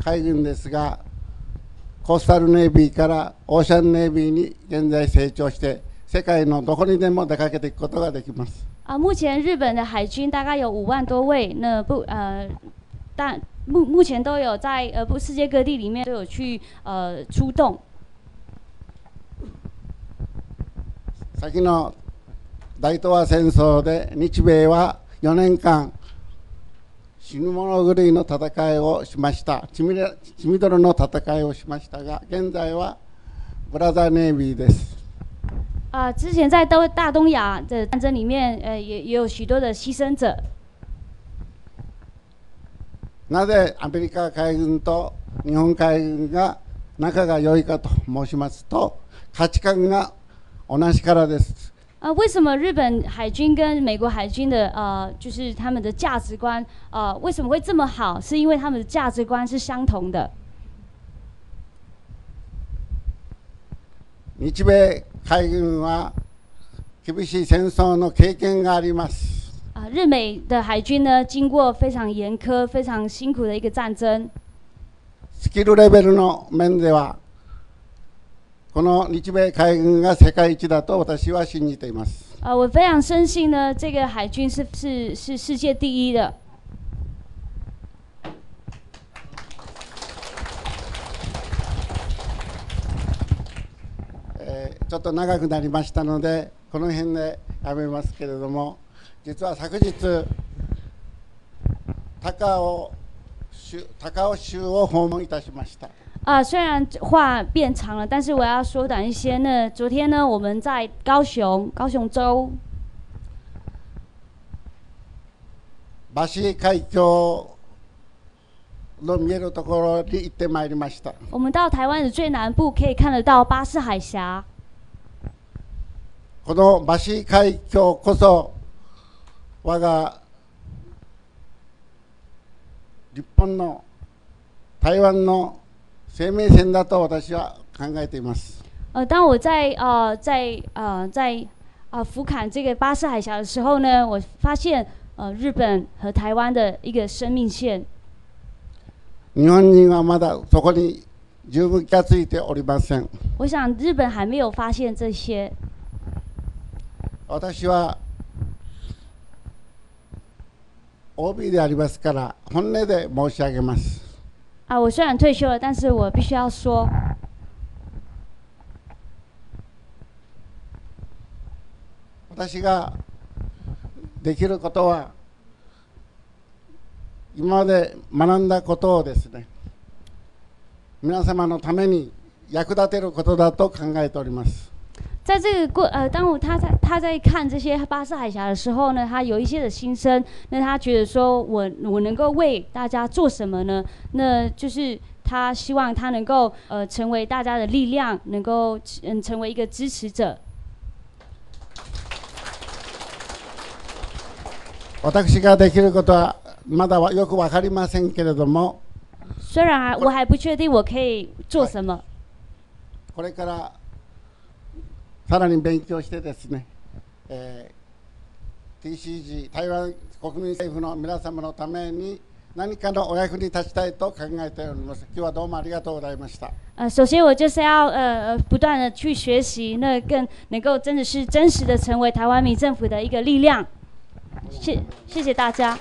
海軍ですがコースタルネイビーからオーシャンネイビーに現在成長して世界のどこにでも出かけていくことができます。啊，目前日本的海军大概有五万多位，那不呃，但目目前都有在呃不世界各地里面都有去呃出动。先の大東亜戦争で日米は4年間死ぬ者狂いの戦いをしました。血みれ血みどろの戦いをしましたが現在はブラザーネイビーです啊、之前在东大东亚的战争里面，呃，也也有许多的牺牲者。なぜアメリカ海軍と日本海軍が仲が良いかと申しますと価値観が同じからです呃，为什么日本海军跟美国海军的呃，就是他们的价值观呃，为什么会这么好？是因为他们的价值观是相同的。日米 海軍は厳しい戦争の経験があります啊、日美的海军呢，经过非常严苛、非常辛苦的一个战争，スキルレベルの面ではこの日米海軍が世界一だと私は信じています呃，我非常深信呢，这个海军是是是世界第一的。ちょっと長くなりましたのでこの辺でやめますけれども実は昨日高尾州高尾州を訪問いたしました啊、虽然话变长了，但是我要缩短一些呢。昨天呢，我们在高雄高雄州橋海峡の見えるところに行ってまいりました我们到台湾的最南部，可以看得到巴士海峡。この橋海峡こそ我が日本の台湾の生命線だと私は考えています呃，当我在呃在呃在呃俯瞰这个巴士海峡的时候呢，我发现呃日本和台湾的一个生命线。日本人はまだそこに十分気がついておりません我想日本还没有发现这些。私は OB でありますから本音で申し上げます。啊，我虽然退休了，但是我必须要说，私ができることは今まで学んだことをですね皆様のために役立てることだと考えております在这个过呃，当我他在他在看这些巴士海峡的时候呢，他有一些的心声。那他觉得说我我能够为大家做什么呢？那就是他希望他能够呃成为大家的力量，能够嗯成为一个支持者。私ができることはまだはよく分かりませんけれども虽然还我还不确定我可以做什么，これから さらに勉強してですね、えー TCG 台湾国民政府の皆様のために何かのお役に立ちたいと考えております今日はどうもありがとうございました呃，首先我就是要呃不断的去学习，那更能够真的是真实的成为台湾民政府的一个力量。谢谢谢大家。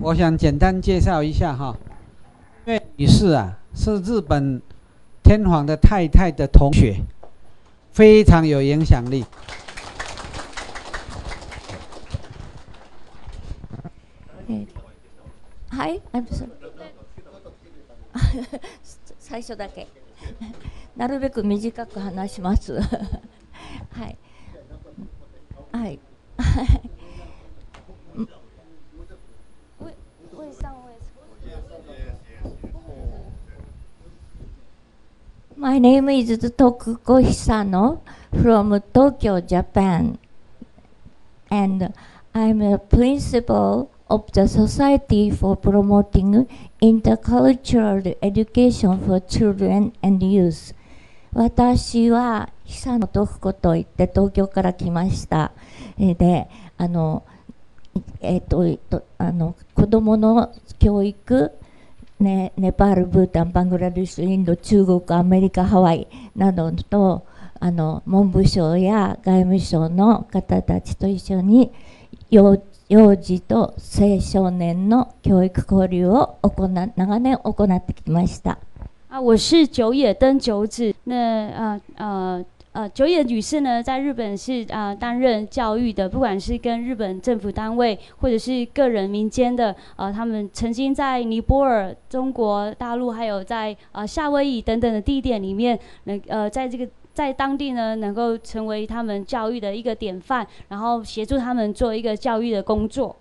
我想简单介绍一下哈，因为女士啊是日本天皇的太太的同学，非常有影响力。はい、あそう最初だけ。なるべく短く話します。はい。はい。 My name is Tokuko Hisano from Tokyo, Japan. And I'm a principal of the Society for Promoting Intercultural Education for Children and Youth. 私は久野徳子といって東京から来ました。えーで、あの、えっ、と、えっとあの子供の教育ね、ネパール、ブータン、バングラデシュ、インド、中国、アメリカ、ハワイなどとあの文部省や外務省の方たちと一緒に幼幼児と青少年の教育交流を行長年行ってきました。啊，我是久野登久子。那呃呃呃，久野女士呢，在日本是啊、呃、担任教育的，不管是跟日本政府单位或者是个人民间的，呃，他们曾经在尼泊尔、中国大陆，还有在呃夏威夷等等的地点里面，能呃在这个。在当地呢，能够成为他们教育的一个典范，然后协助他们做一个教育的工作。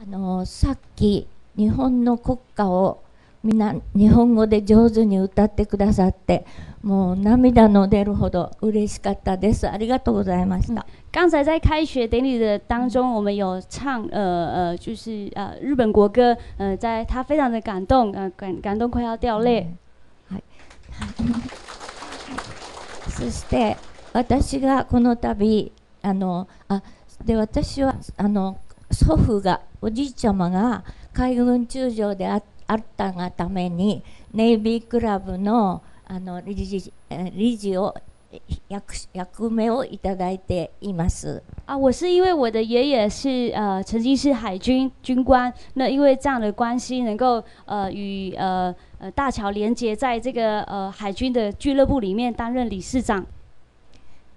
あのさっき日本の国歌をみんな日本語で上手に歌ってくださって もう涙の出るほど嬉しかったです。ありがとうございました、刚才在开学典礼的当中，我们有唱呃呃，就是呃日本国歌，呃，在他非常的感动，呃感感动快要掉泪。そして私がこの度あのあで私はあの祖父がおじいちゃまが海軍中将でああったがためにネイビークラブのあの理事え理事を役役目をいただいています。啊，我是因为我的爷爷是呃曾经是海军军官，那因为这样的关系，能够呃与呃呃大桥连接在这个呃海军的俱乐部里面担任理事长。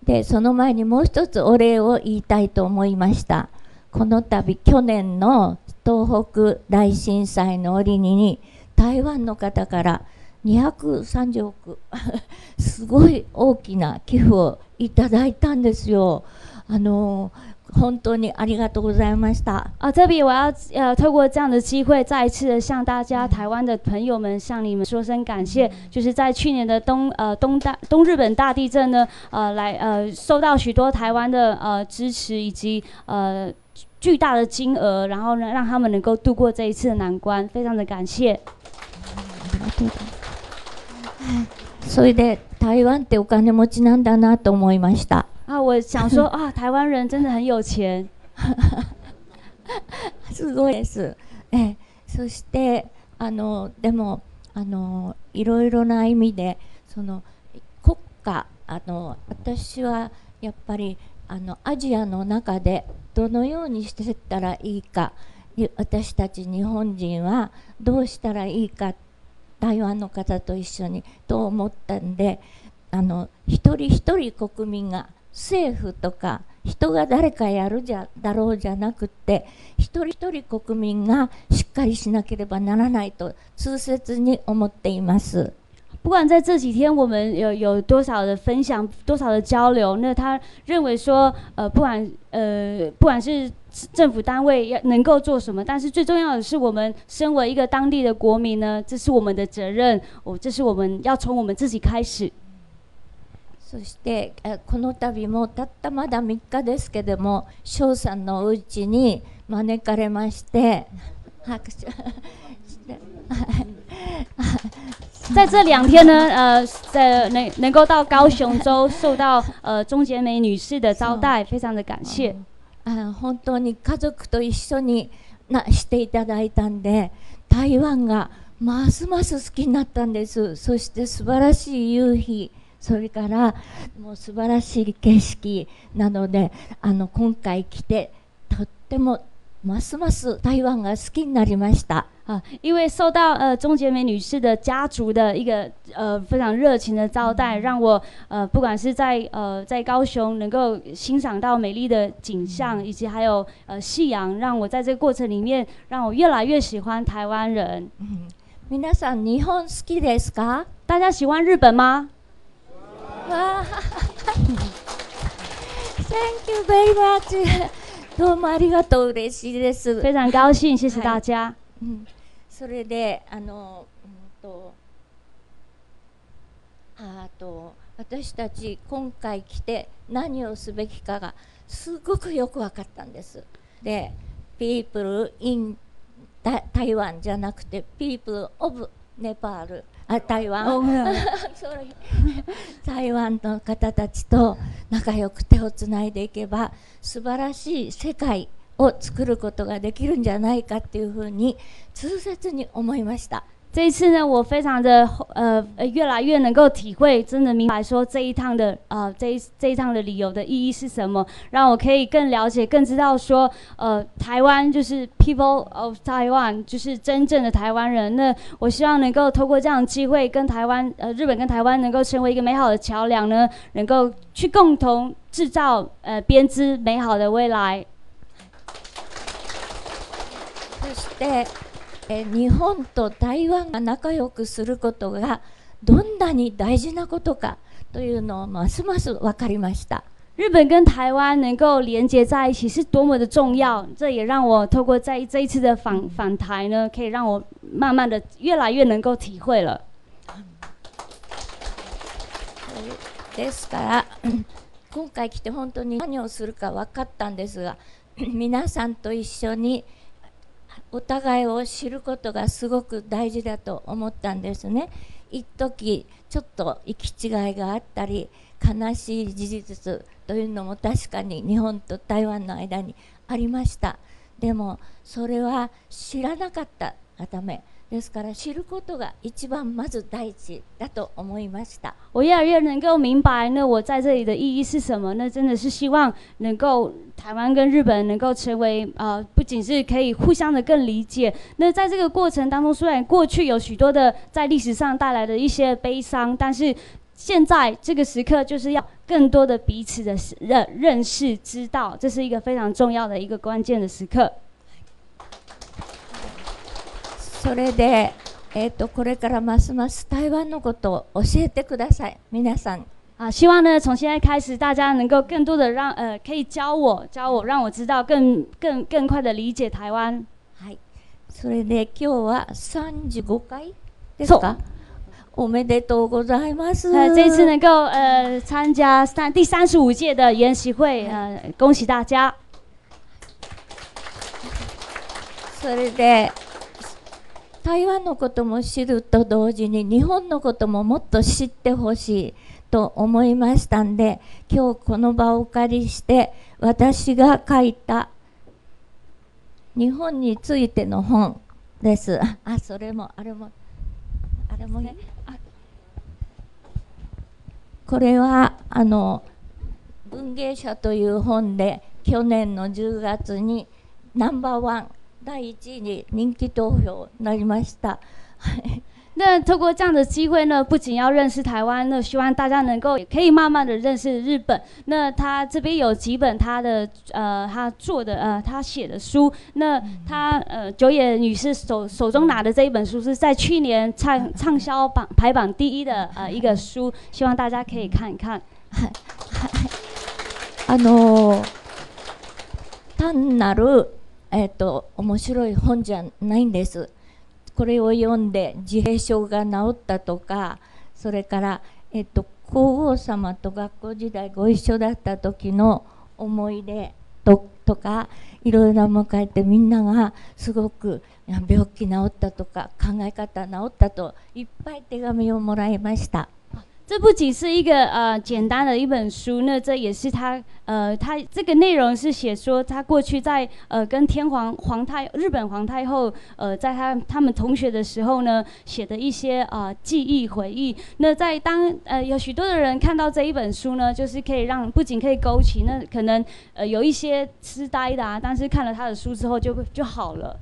でその前にもう一つお礼を言いたいと思いましたこの度去年の東北大震災の折に台湾の方から230億すごい大きな寄付をいただいたんですよあの本当にありがとうございました啊，这里我要呃透过这样的机会，再一次的向大家台湾的朋友们向你们说声感谢。就是在去年的东呃东大东日本大地震呢，呃来呃受到许多台湾的呃支持以及呃巨大的金额，然后呢让他们能够度过这一次的难关，非常的感谢。 それで台湾ってお金持ちなんだなと思いました 啊，我想说 啊，台湾人真的很有钱。すごいです。ええそしてあのでもあのいろいろな意味でその国家あの私はやっぱりあのアジアの中でどのようにしていったらいいかい私たち日本人はどうしたらいいか台湾の方と一緒にと思ったんであの一人一人国民が政府とか人が誰かやるじゃだろうじゃなくって一人一人国民がしっかりしなければならないと痛切に思っています。不管在这几天我们有有多少的分享，多少的交流，那他认为说，呃，不管呃，不管是政府单位要能够做什么，但是最重要的是，我们身为一个当地的国民呢，这是我们的责任，我这是我们要从我们自己开始。そしてえこの度もたったまだ3日ですけども翔さんのお家に招かれまして拍手して在这两天呢，呃，在能能够到高雄州受到呃钟洁美女士的招待，非常的感谢。 あ本当に家族と一緒になしていただいたんで台湾がますます好きになったんですそして素晴らしい夕日それからもう素晴らしい景色なのであの今回来てとってもますます台湾が好きになりました。啊，因为受到呃钟洁美女士的家族的一个呃非常热情的招待，让我呃不管是在呃在高雄能够欣赏到美丽的景象，以及还有呃夕阳，让我在这个过程里面让我越来越喜欢台湾人。皆さん日本好きですか？大家喜欢日本吗？わあ Thank you very much どうもありがとう嬉しいです。非常高兴，谢谢大家。うん それであの、うんとああと私たち今回来て何をすべきかがすごくよく分かったんです。で、People in た台湾じゃなくて People of ネパールあ台湾、台湾 の方たちと仲良く手をつないでいけば素晴らしい世界を作ることができるんじゃないかっていうふうに痛切に思いました。这一次呢，我非常的呃呃越来越能够体会，真的明白说这一趟的呃这一这一趟的旅游的意义是什么，让我可以更了解、更知道说呃台湾就是 people of Taiwan，就是真正的台湾人。那我希望能够透过这样的机会，跟台湾呃日本跟台湾能够成为一个美好的桥梁呢，能够去共同制造呃编织美好的未来。 して、えー日本と台湾が仲良くすることがどんなに大事なことかというのをますます分かりました。日本跟台湾能够连接在一起是多么的重要，这也让我透过在这一次的访访台呢，可以让我慢慢的越来越能够体会了。ですからうん 今回来て本当に何をするか分かったんですが皆さんと一緒にお互いを知ることがすごく大事だと思ったんですね。一時ちょっと行き違いがあったり悲しい事実というのも確かに日本と台湾の間にありました。でもそれは知らなかった。がためですから知ることが一番まず第一だと思いました我越来越能够明白，那我在这里的意义是什么？那真的是希望能够台湾跟日本能够成为呃，不仅是可以互相的更理解。那在这个过程当中，虽然过去有许多的在历史上带来的一些悲伤，但是现在这个时刻就是要更多的彼此的认认识、知道，这是一个非常重要的一个关键的时刻。 それで、えー、とこれからますます台湾のことを教えてください。皆さん。啊，希望呢，从现在开始，大家能够更多的让呃，可以教我，教我，让我知道更更更快的理解台湾。はい。それで今日は35回ですか？おめでとうございます。呃，这一次能够呃参加三第三十五届的研习会，呃，恭喜大家。それで台湾のことも知ると同時に日本のことももっと知ってほしいと思いましたんで今日この場をお借りして私が書いた日本についての本です。あそれもあれもあれもね。あこれはあの文芸者という本で去年の10月にナンバーワン第1位に人気投票になりました。那透过这样的机会呢，不仅要认识台湾，那希望大家能够也可以慢慢的认识日本。那他这边有几本他的呃他做的呃他写的书，那他呃九野女士手手中拿的这一本书是在去年畅畅销榜排榜第一的呃一个书，希望大家可以看一看。あの単なる、 えっと面白い本じゃないんです。これを読んで自閉症が治ったとかそれから、えっと皇后様と学校時代ご一緒だった時の思い出とかいろいろ迎えてみんながすごく病気治ったとか考え方治ったといっぱい手紙をもらいました。这不仅是一个呃简单的一本书，那这也是他呃他这个内容是写说他过去在呃跟天皇皇太日本皇太后呃在他他们同学的时候呢写的一些呃记忆回忆。那在当呃有许多的人看到这一本书呢，就是可以让不仅可以勾起那可能呃有一些痴呆的啊，但是看了他的书之后就就好了。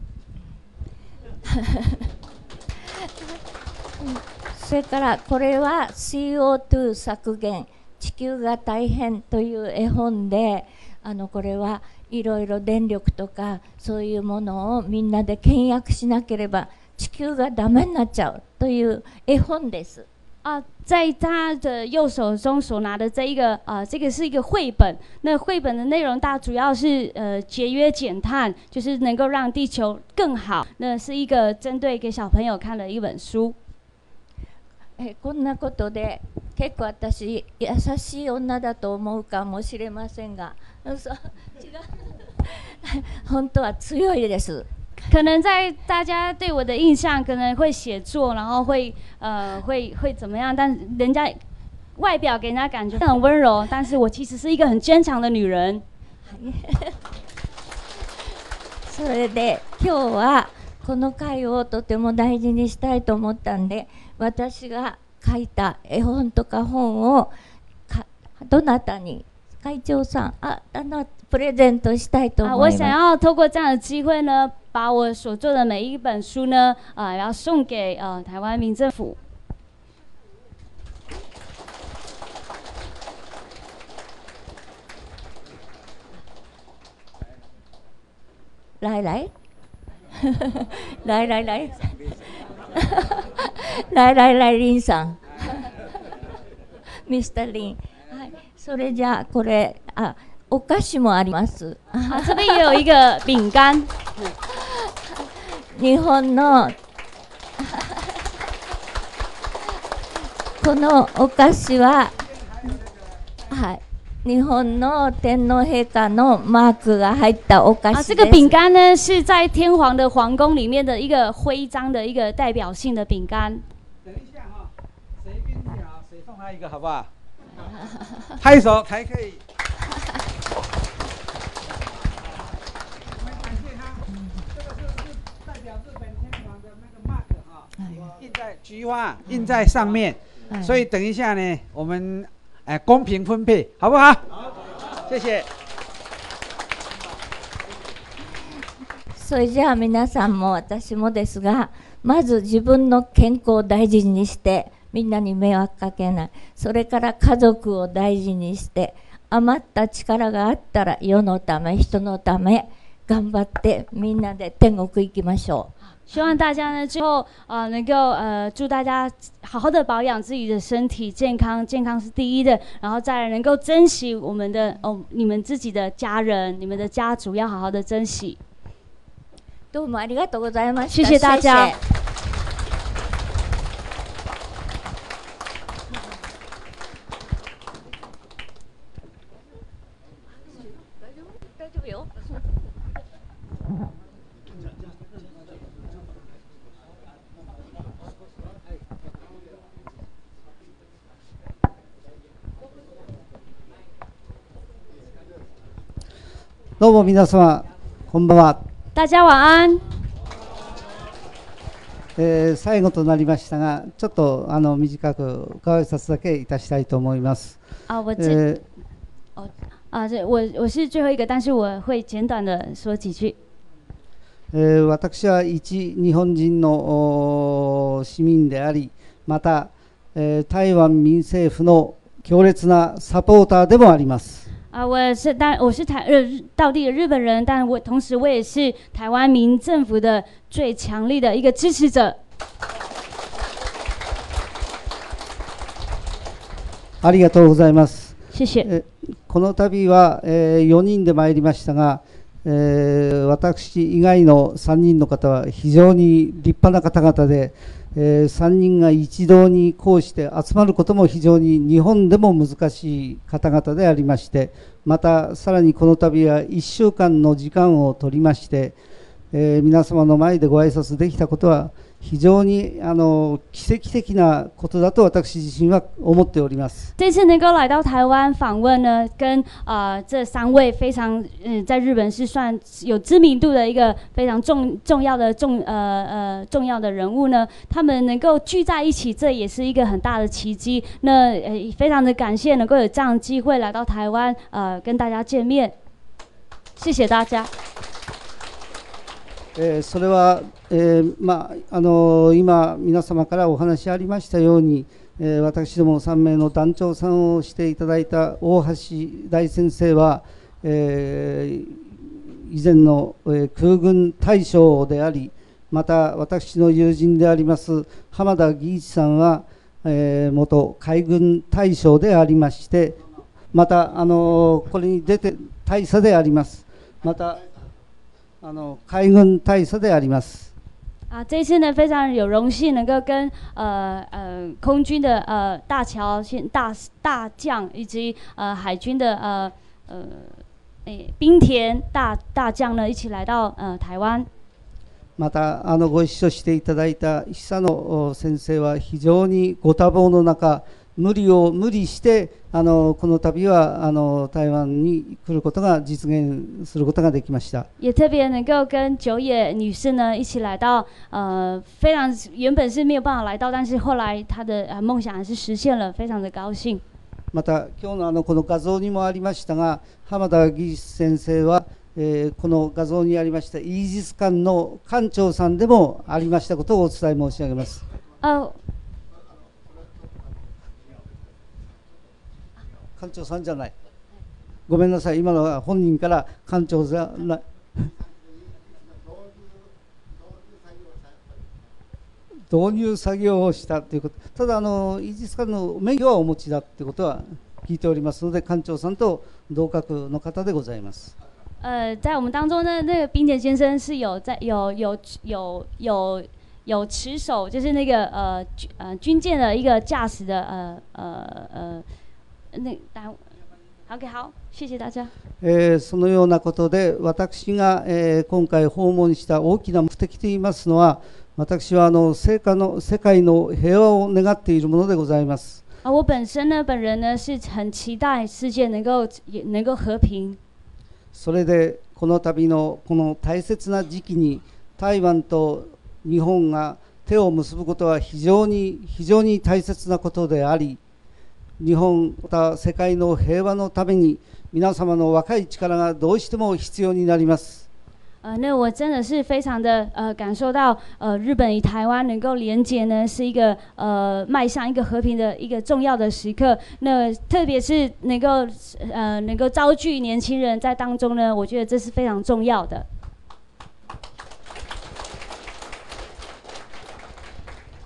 それからこれは CO2 削減地球が大変という絵本であのこれはいろいろ電力とかそういうものをみんなで倹約しなければ地球がダメになっちゃうという絵本です。啊，在他的右手中所拿的这一个呃，这个是一个绘本。那绘本的内容大主要是呃节约减碳，就是能够让地球更好。那是一个针对给小朋友看的一本书。えこんなことで結構私優しい女だと思うかもしれませんが嘘違う 本当は強いです。可能在大家对我的印象可能会写作，然后会呃会会怎么样，但人家外表给人家感觉很温柔，但是我其实是一个很坚强的女人。それで今日はこの回をとても大事にしたいと思ったんで私が書いた絵本とか本をかどなたに？会長さんああのプレゼントしたいと啊，思います。我想要透过这样的机会呢，把我所做的每一本书呢，啊、要送给呃台湾民政府。来来 来来来来来来リンさん。ミスターリン。はい。それじゃあこれあお菓子もあります。啊，这边也有一个饼干，日本のこのお菓子ははい。日本の天皇陛下のマークが入ったお菓啊，子です这个饼干呢是在天皇的皇宫里面的一个徽章的一个代表性的饼干。等一下哈，谁跟你好，谁送他一个好不好？拍手才可以。我们感谢他，这个是日代表日本天皇的那个 mark 哈，印在菊花印在上面，はい所以等一下呢，我们 哎公平分配，好不好？好，谢谢。それじゃあ皆さんも私もですがまず自分の健康を大事にしてみんなに迷惑かけないそれから家族を大事にして余った力があったら世のため人のため干巴爹，みんなで天国行きましょう。希望大家呢最后呃能够呃祝大家好好的保养自己的身体健康，健康是第一的，然后再能够珍惜我们的哦你们自己的家人，你们的家族要好好的珍惜。どうもありがとうございます。谢谢大家。どうも皆様、こんばんは。大家晚安。えー最後となりましたが、ちょっとあの短くご挨拶だけいたしたいと思います。啊，我え这ー啊这我我是最后一个，但是我会简短的说几句。えー私は一日本人の市民であり、また、えー台湾民政府の強烈なサポーターでもあります。啊，我是当我是台呃日道地的日本人，但我同时我也是台湾民政府的最强力的一个支持者。ありがとうございます。谢谢。えこの度は、え4人で参りましたが、 えー私以外の3人の方は非常に立派な方々で、え3人が一堂にこうして集まることも非常に日本でも難しい方々でありましてまたさらにこの度は1週間の時間を取りまして、えー皆様の前でご挨拶できたことは非常にあの奇跡的なことだと私自身は思っております。这次能够来到台湾访问呢，跟呃这三位非常嗯在日本是算有知名度的一个非常重重要的重呃呃重要的人物呢，他们能够聚在一起，这也是一个很大的奇迹。那呃非常的感谢能够有这样的机会来到台湾，呃跟大家见面，谢谢大家。 えーそれは、えーまあ、あの今、皆様からお話ありましたように、え私ども3名の団長さんをしていただいた大橋大先生は、え以前の、え空軍大将でありまた私の友人であります浜田義一さんは、え元海軍大将でありましてまたあのこれに出て大佐であります。またあの海軍大佐であります。啊，这一次呢，非常有荣幸能够跟呃呃空军的呃大桥现大大将以及呃海军的呃呃诶冰田大大将呢一起来到呃台湾。またあのご一緒していただいた久野お先生は非常にご多忙の中、無理を無理してあのこの度はあの台湾に来ることが実現することができました。也特别能够跟九野女士呢一起来到，呃，非常原本是没有办法来到，但是后来她的呃梦想还是实现了，非常的高兴。また今日のあのこの画像にもありましたが浜田技師先生は、えーこの画像にありましたイージス艦の艦長さんでもありましたことをお伝え申し上げます。呃，艦長さんじゃない。ごめんなさい、今のは本人から艦長じゃない。導入作業をしたということ、ただあの、イージス艦の免許はお持ちだということは聞いておりますので、艦長さんと同格の方でございます。呃，在我们当中呢，那个冰田先生是有在有有有有有持守，就是那个呃呃军舰的一个驾驶的呃呃呃那单。OK，好，谢谢大家。えーそのようなことで、私が、えー今回訪問した大きな目的といいますのは、私はあの世界の世界の平和を願っているものでございます。啊，我本身呢，本人呢是很期待世界能够也能够和平。それでこの度のこの大切な時期に台湾と日本が手を結ぶことは非常に非常に大切なことであり日本また世界の平和のために皆様の若い力がどうしても必要になります呃，那我真的是非常的呃感受到，呃，日本与台湾能够连接呢，是一个呃迈向一个和平的一个重要的时刻。那特别是能够呃能够招聚年轻人在当中呢，我觉得这是非常重要的。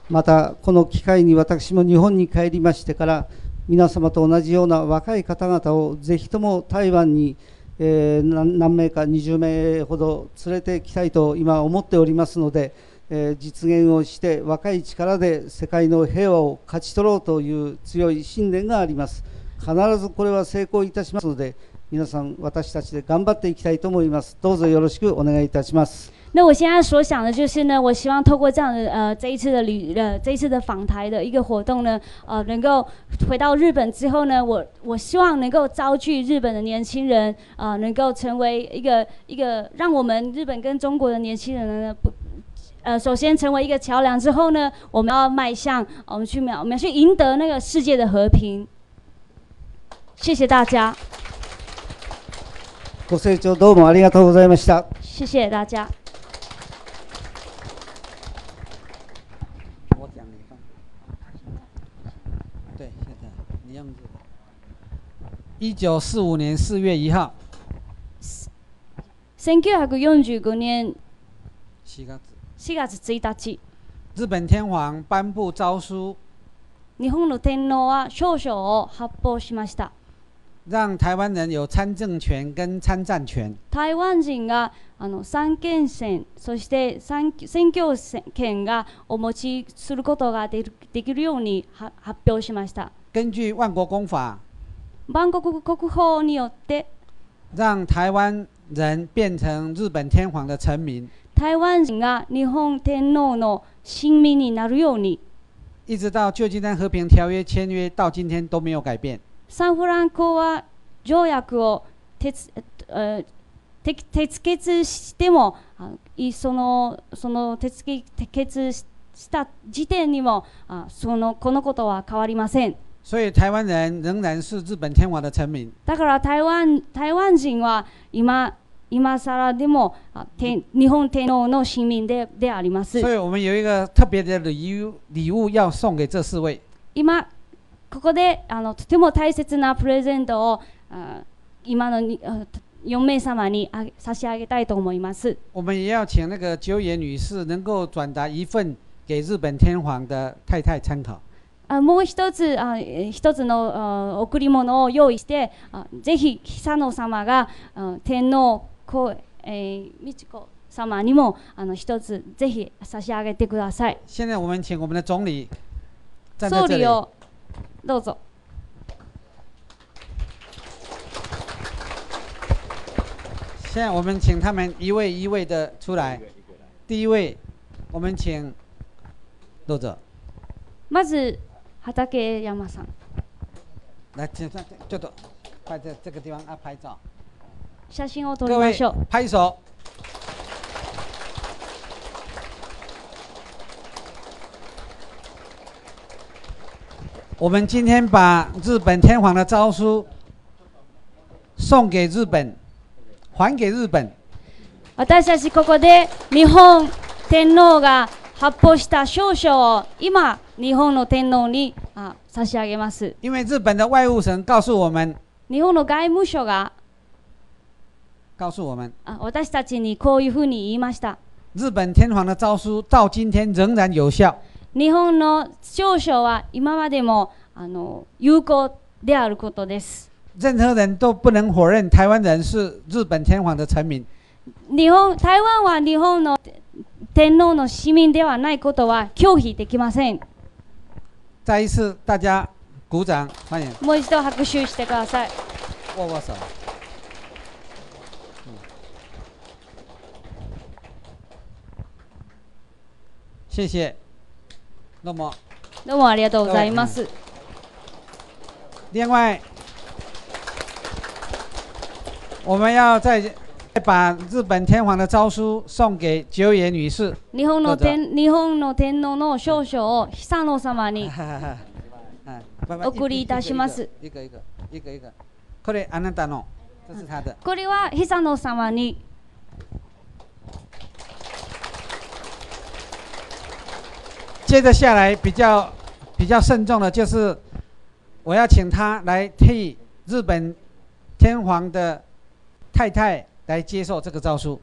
またこの機会に私も日本に帰りましてから皆様と同じような若い方々をぜひとも台湾に、え何名か20名ほど連れてきたいと今思っておりますので、え実現をして若い力で世界の平和を勝ち取ろうという強い信念があります。必ずこれは成功いたしますので皆さん私たちで頑張っていきたいと思いますどうぞよろしくお願いいたします那我现在所想的就是呢，我希望透过这样的呃这一次的旅呃这一次的访台的一个活动呢，呃能够回到日本之后呢，我我希望能够招聚日本的年轻人，呃能够成为一个一个让我们日本跟中国的年轻人呢不。呃，首先成为一个桥梁之后呢，我们要迈向，呃我们去秒，我们要去赢得那个世界的和平。谢谢大家， ご清聴どうもありがとうございました。谢谢大家。一九四五年四月一号，1945年四月4月1日。日本天皇颁布诏书，日本の天皇は少々を発表しました。让台湾人有参政权跟参战权。台湾人があの三権権、そして選選挙権がお持ちすることができできるようには発表しました。根据万国公法，万国国法によって让台湾人变成日本天皇的臣民，台湾人が日本天皇の親民になるように、一直到旧金山和平条约签约到今天都没有改变。 サンフランコは条約を鉄えー締締結してもそのその鉄締結した時点にもあそのこのことは変わりません。所以台湾人仍然是日本天皇的臣民。だから台湾台湾人は今今更でもあ天日本天皇の市民でであります所。以我们有一个特别的礼物礼物要送给这四位。今ここであのとても大切なプレゼントをあ今のにあ4名様にあげ差し上げたいと思います。我们也要请那个九野女士能够转达一份给日本天皇的太太参考。あもう一つあえー一つのあ贈り物を用意してあぜひ久野様があ天皇こう、えー、美智子様にもあの一つぜひ差し上げてください。现在我们请我们的总理站在这里。総理をどうぞ。现在我们请他们一位一位的出来。第一位，我们请豆者。まず 畠山さん来，这这这都快在这个地方啊拍照，写真を撮り各位ましょう拍手。 我们今天把日本天皇的诏书送给日本，还给日本。私たちここで日本天皇が発布した証書を今日本の天皇にあ差し上げます因为日本的外务省告诉我们，日本の外務省が告诉我们，あ私たちにこういうふうに言いました日本天皇的诏书到今天仍然有效。 日本の証書は今までもあの有効であることです。任何人都不能否认台湾人是日本天皇的臣民。日本台湾は日本の天皇の市民ではないことは拒否できません。再一次，大家鼓掌，欢迎，もう一度拍手してください。握握手。嗯。谢谢。那么，どうもありがとうございます另外，我们要再再把日本天皇的诏书送给久野女士。日本の天日本の天皇の証書を久野様に 送りいたします。一个一个，一个一个。これあなたの，这是他的。これは久野様に接着下来比较比较慎重的就是，我要请他来替日本天皇的太太来接受这个诏书。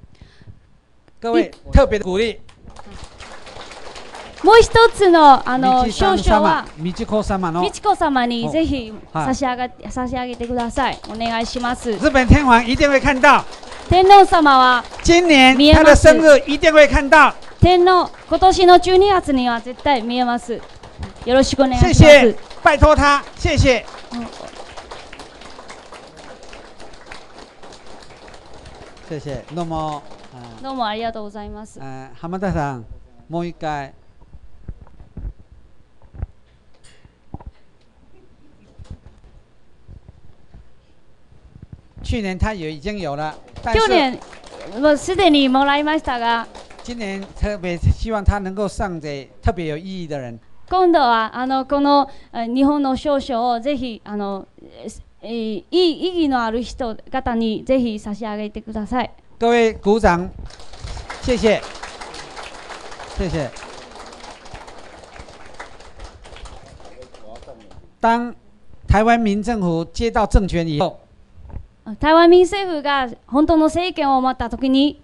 各位特别的鼓励，もう一つのあの美智証書は様、美智子様の。美智子様にぜひはい。差し上げ差し上げてください。お願いします。日本天皇一定会看到，天皇様は今年他的生日一定会看到。天皇今年の12月には絶対見えます。よろしくお願いし谢ます。谢，拜托他，谢谢。谢谢。那么，呃どうもありがとうございます。呃，浜田さん、もう一回。去年他也已经有了，但是去年もうすでにもらいましたが今年特別希望他能够上给特别有意义的人。今度はあのこのえ日本の証書をぜひあの、えーいい意義のある人方にぜひ差し上げてください。各位鼓掌，谢谢，谢谢。当台湾民政府接到政权以后， 台湾民政府が本当の政権を持った時に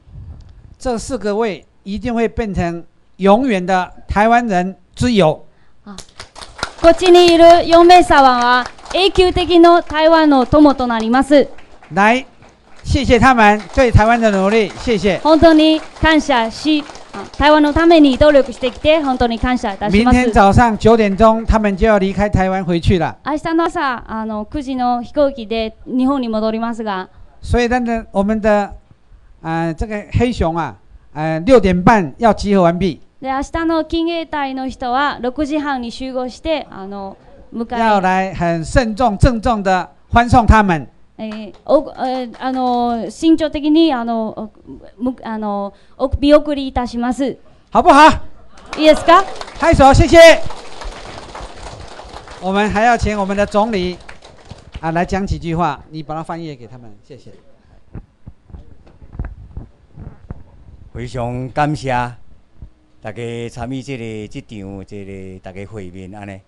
这四个位一定会变成永远的台湾人之友。こっちにいる4名様は永久的の台湾の友となります。来，谢谢他们对台湾的努力，谢谢。本当に感謝し、あ台湾のために努力してきて本当に感謝いたし明天ます。早上九点钟，他们就要离开台湾回去了。明日の朝あの9時の飛行機で日本に戻りますが、所以，那个我们的呃这个黑熊啊，呃六点半要集合完毕。で明日の近衛隊の人は6時半に集合してあの迎え、要来很慎重、郑重的欢送他们。えーおえーあの慎重的にあのあのお見送りいたします。好不好？いいですか？拍手，谢谢。我们还要请我们的总理啊来讲几句话，你把它翻译给他们，谢谢。非常感谢大家参与这个这场这个大家会面安尼。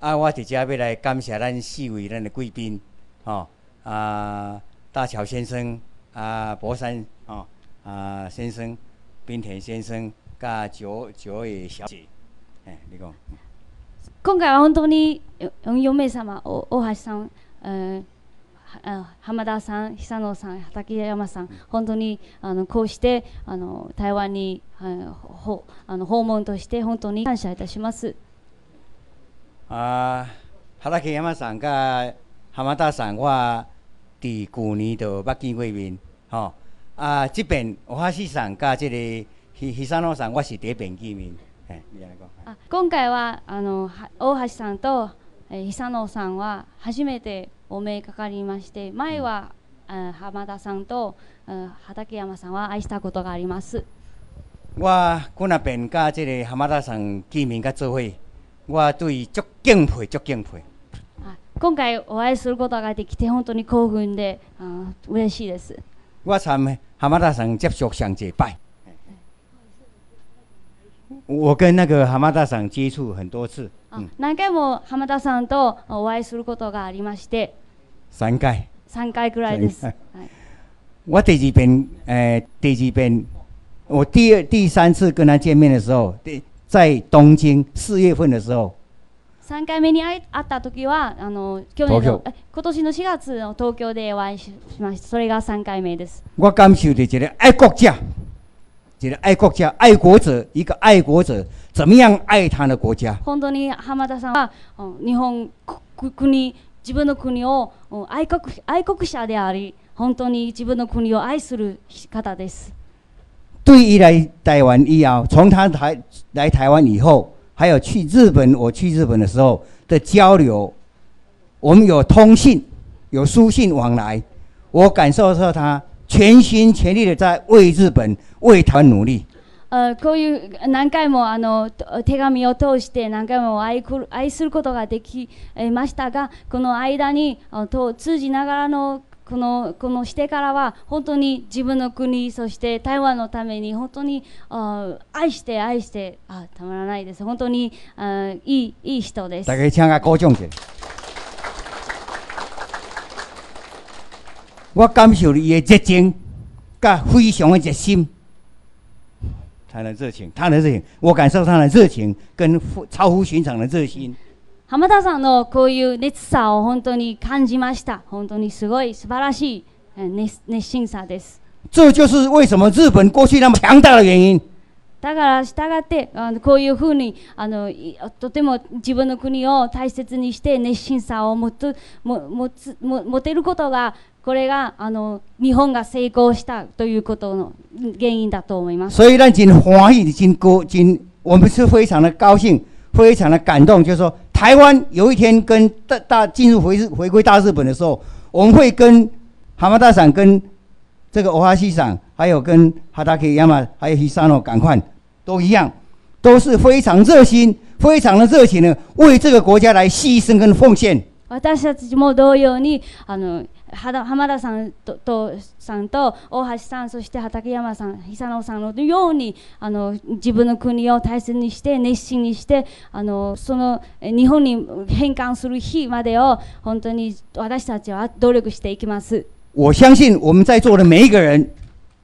啊，我直接要来感谢咱四位咱的贵宾，吼、啊，大乔先生，啊，博山，哦，啊，先生，滨田先生，甲九九野小姐，哎，你讲，今回は本当によ4名様、お大橋さん、えーあ浜田さん、久野さん、畠山さん、本当にあのこうしてあの台湾にあほあの訪問として本当に感謝いたします。啊，畠山さん甲浜田さん，我伫旧年就捌见过面，吼、哦啊，即边我是上甲即个西西山路上，我是第一遍见面，嘿，你来讲。あ今回はあの大橋さんと、えー久野さんは初めてお目かかりまして前は、あ浜田さんと、あ畠山さんは愛したことがあります我阮那边甲即个浜田さん见面甲做伙，我对足敬佩，足敬佩。あ今回お会いすることができて本当に興奮であ嬉しいです。我参浜田さん接触上一拜。我跟那个浜田さん接触很多次，何回も浜田さんとお会いすることがありまして。三回。3回くらいです、三はい、我第二遍，呃，第二遍，我第二、第三次跟他见面的时候，第在东京四月份的时候，3回目に会った時はあの去年のえ今年の4月の東京でお会いししました。それが3回目です。我感受到一个爱国者，一个爱国者、愛国者，一个爱国者怎么样爱他的国家？本当に浜田さんはうん日本く国自分の国をうん愛国愛国者であり本当に自分の国を愛する方です。对于来台湾以后，从他台来台湾以后，还有去日本，我去日本的时候的交流，我们有通信，有书信往来，我感受到他全心全力的在为日本、为台湾努力。あこういう何回もあの手紙を通して何回も愛くる愛することができましたがこの間にと通じながらのこのこのしてからは本当に自分の国そして台湾のために本当にあ愛して愛してあたまらないです本当にあいいいい人です大家请我鼓掌一下。我感受伊的热情，甲非常的热心，他的热情，他的热情，我感受他的热情跟超乎寻常的热心。浜田さんのこういう熱さを本当に感じました本当にすごい素晴らしいえー熱熱心さです这就是为什么日本过去那么强大的原因。だから従ってあのこういうふうにあのいとても自分の国を大切にして熱心さを持つも持つも持てることがこれがあの日本が成功したということの原因だと思います。所以让真欢喜、真高、真，我们是非常的高兴，非常的感动。就是说，台湾有一天跟大大进入回回归大日本的时候，我们会跟蛤蟆大赏、跟这个欧哈西赏，还有跟哈达克亚马，还有西沙诺赶快都一样，都是非常热心、非常的热情的为这个国家来牺牲跟奉献。私たちも同様にあの浜田さんととさんと大橋さんそして畠山さん久野さんのようにあの自分の国を大切にして熱心にしてあのその日本に返還する日までを本当に私たちは努力していきます。我相信我们在座的每一个人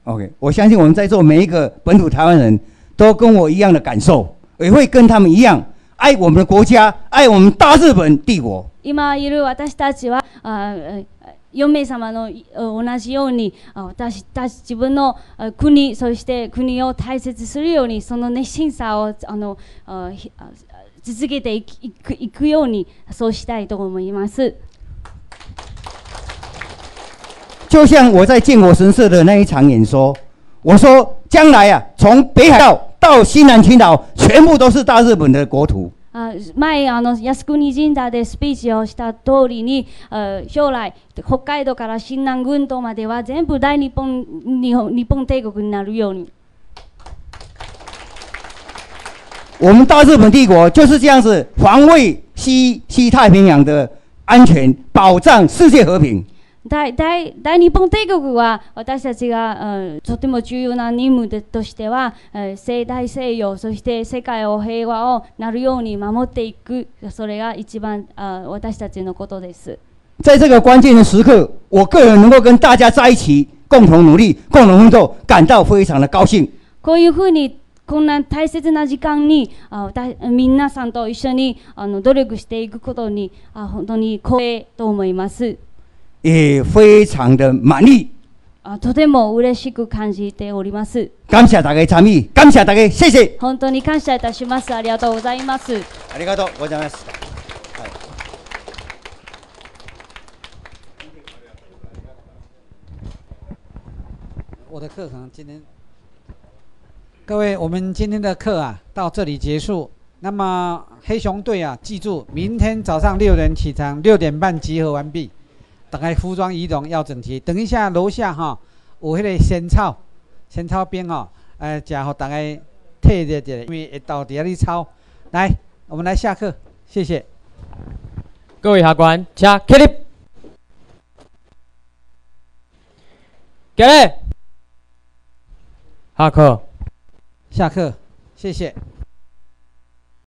，OK，我相信我们在座每一个本土台湾人都跟我一样的感受，也会跟他们一样爱我们的国家，爱我们大日本帝国。今いる私たちはあえ4名様のい同じようにあ私たち自分のあ国そして国を大切にするようにその熱心さをあのあひあ続けていくいくいくようにそうしたいと思います。就像我在建国神社的那一场演说，我说将来啊，从北海道 到西南群岛，全部都是大日本的国土。あ前あの靖国神社でスピーチをした通りにあ将来北海道から新南群島までは全部大日本日本日本帝国になるように我们大日本帝国就是这样子防卫西西太平洋的安全，保障世界和平。 大大大日本帝国は私たちが、うんとても重要な任務でとしては、えー西大西洋そして世界を平和をなるように守っていくそれが一番あ私たちのことです。在这个关键的时刻，我个人能够跟大家在一起，共同努力、共同奋斗，感到非常的高兴。こういうふうにこんな大切な時間にあ私皆さんと一緒にあの努力していくことにあ本当に光栄と思います。也非常的满意。啊，とても嬉しく感じております。感謝大家参与，感謝大家，谢谢。本当に感謝いたします。ありがとうございます。ありがとうごいます。我的课程今天，各位，我们今天的课啊，到这里结束。那么黑熊队啊，记住，明天早上六点起床，六点半集合完毕。大概服装仪容要整齐。等一下楼下哈有迄个仙草，仙草边哈，呃，食好大家退一点，因为会到底下里抄。来，我们来下课，谢谢。各位下官，请起立。起立。下课。下课，谢谢。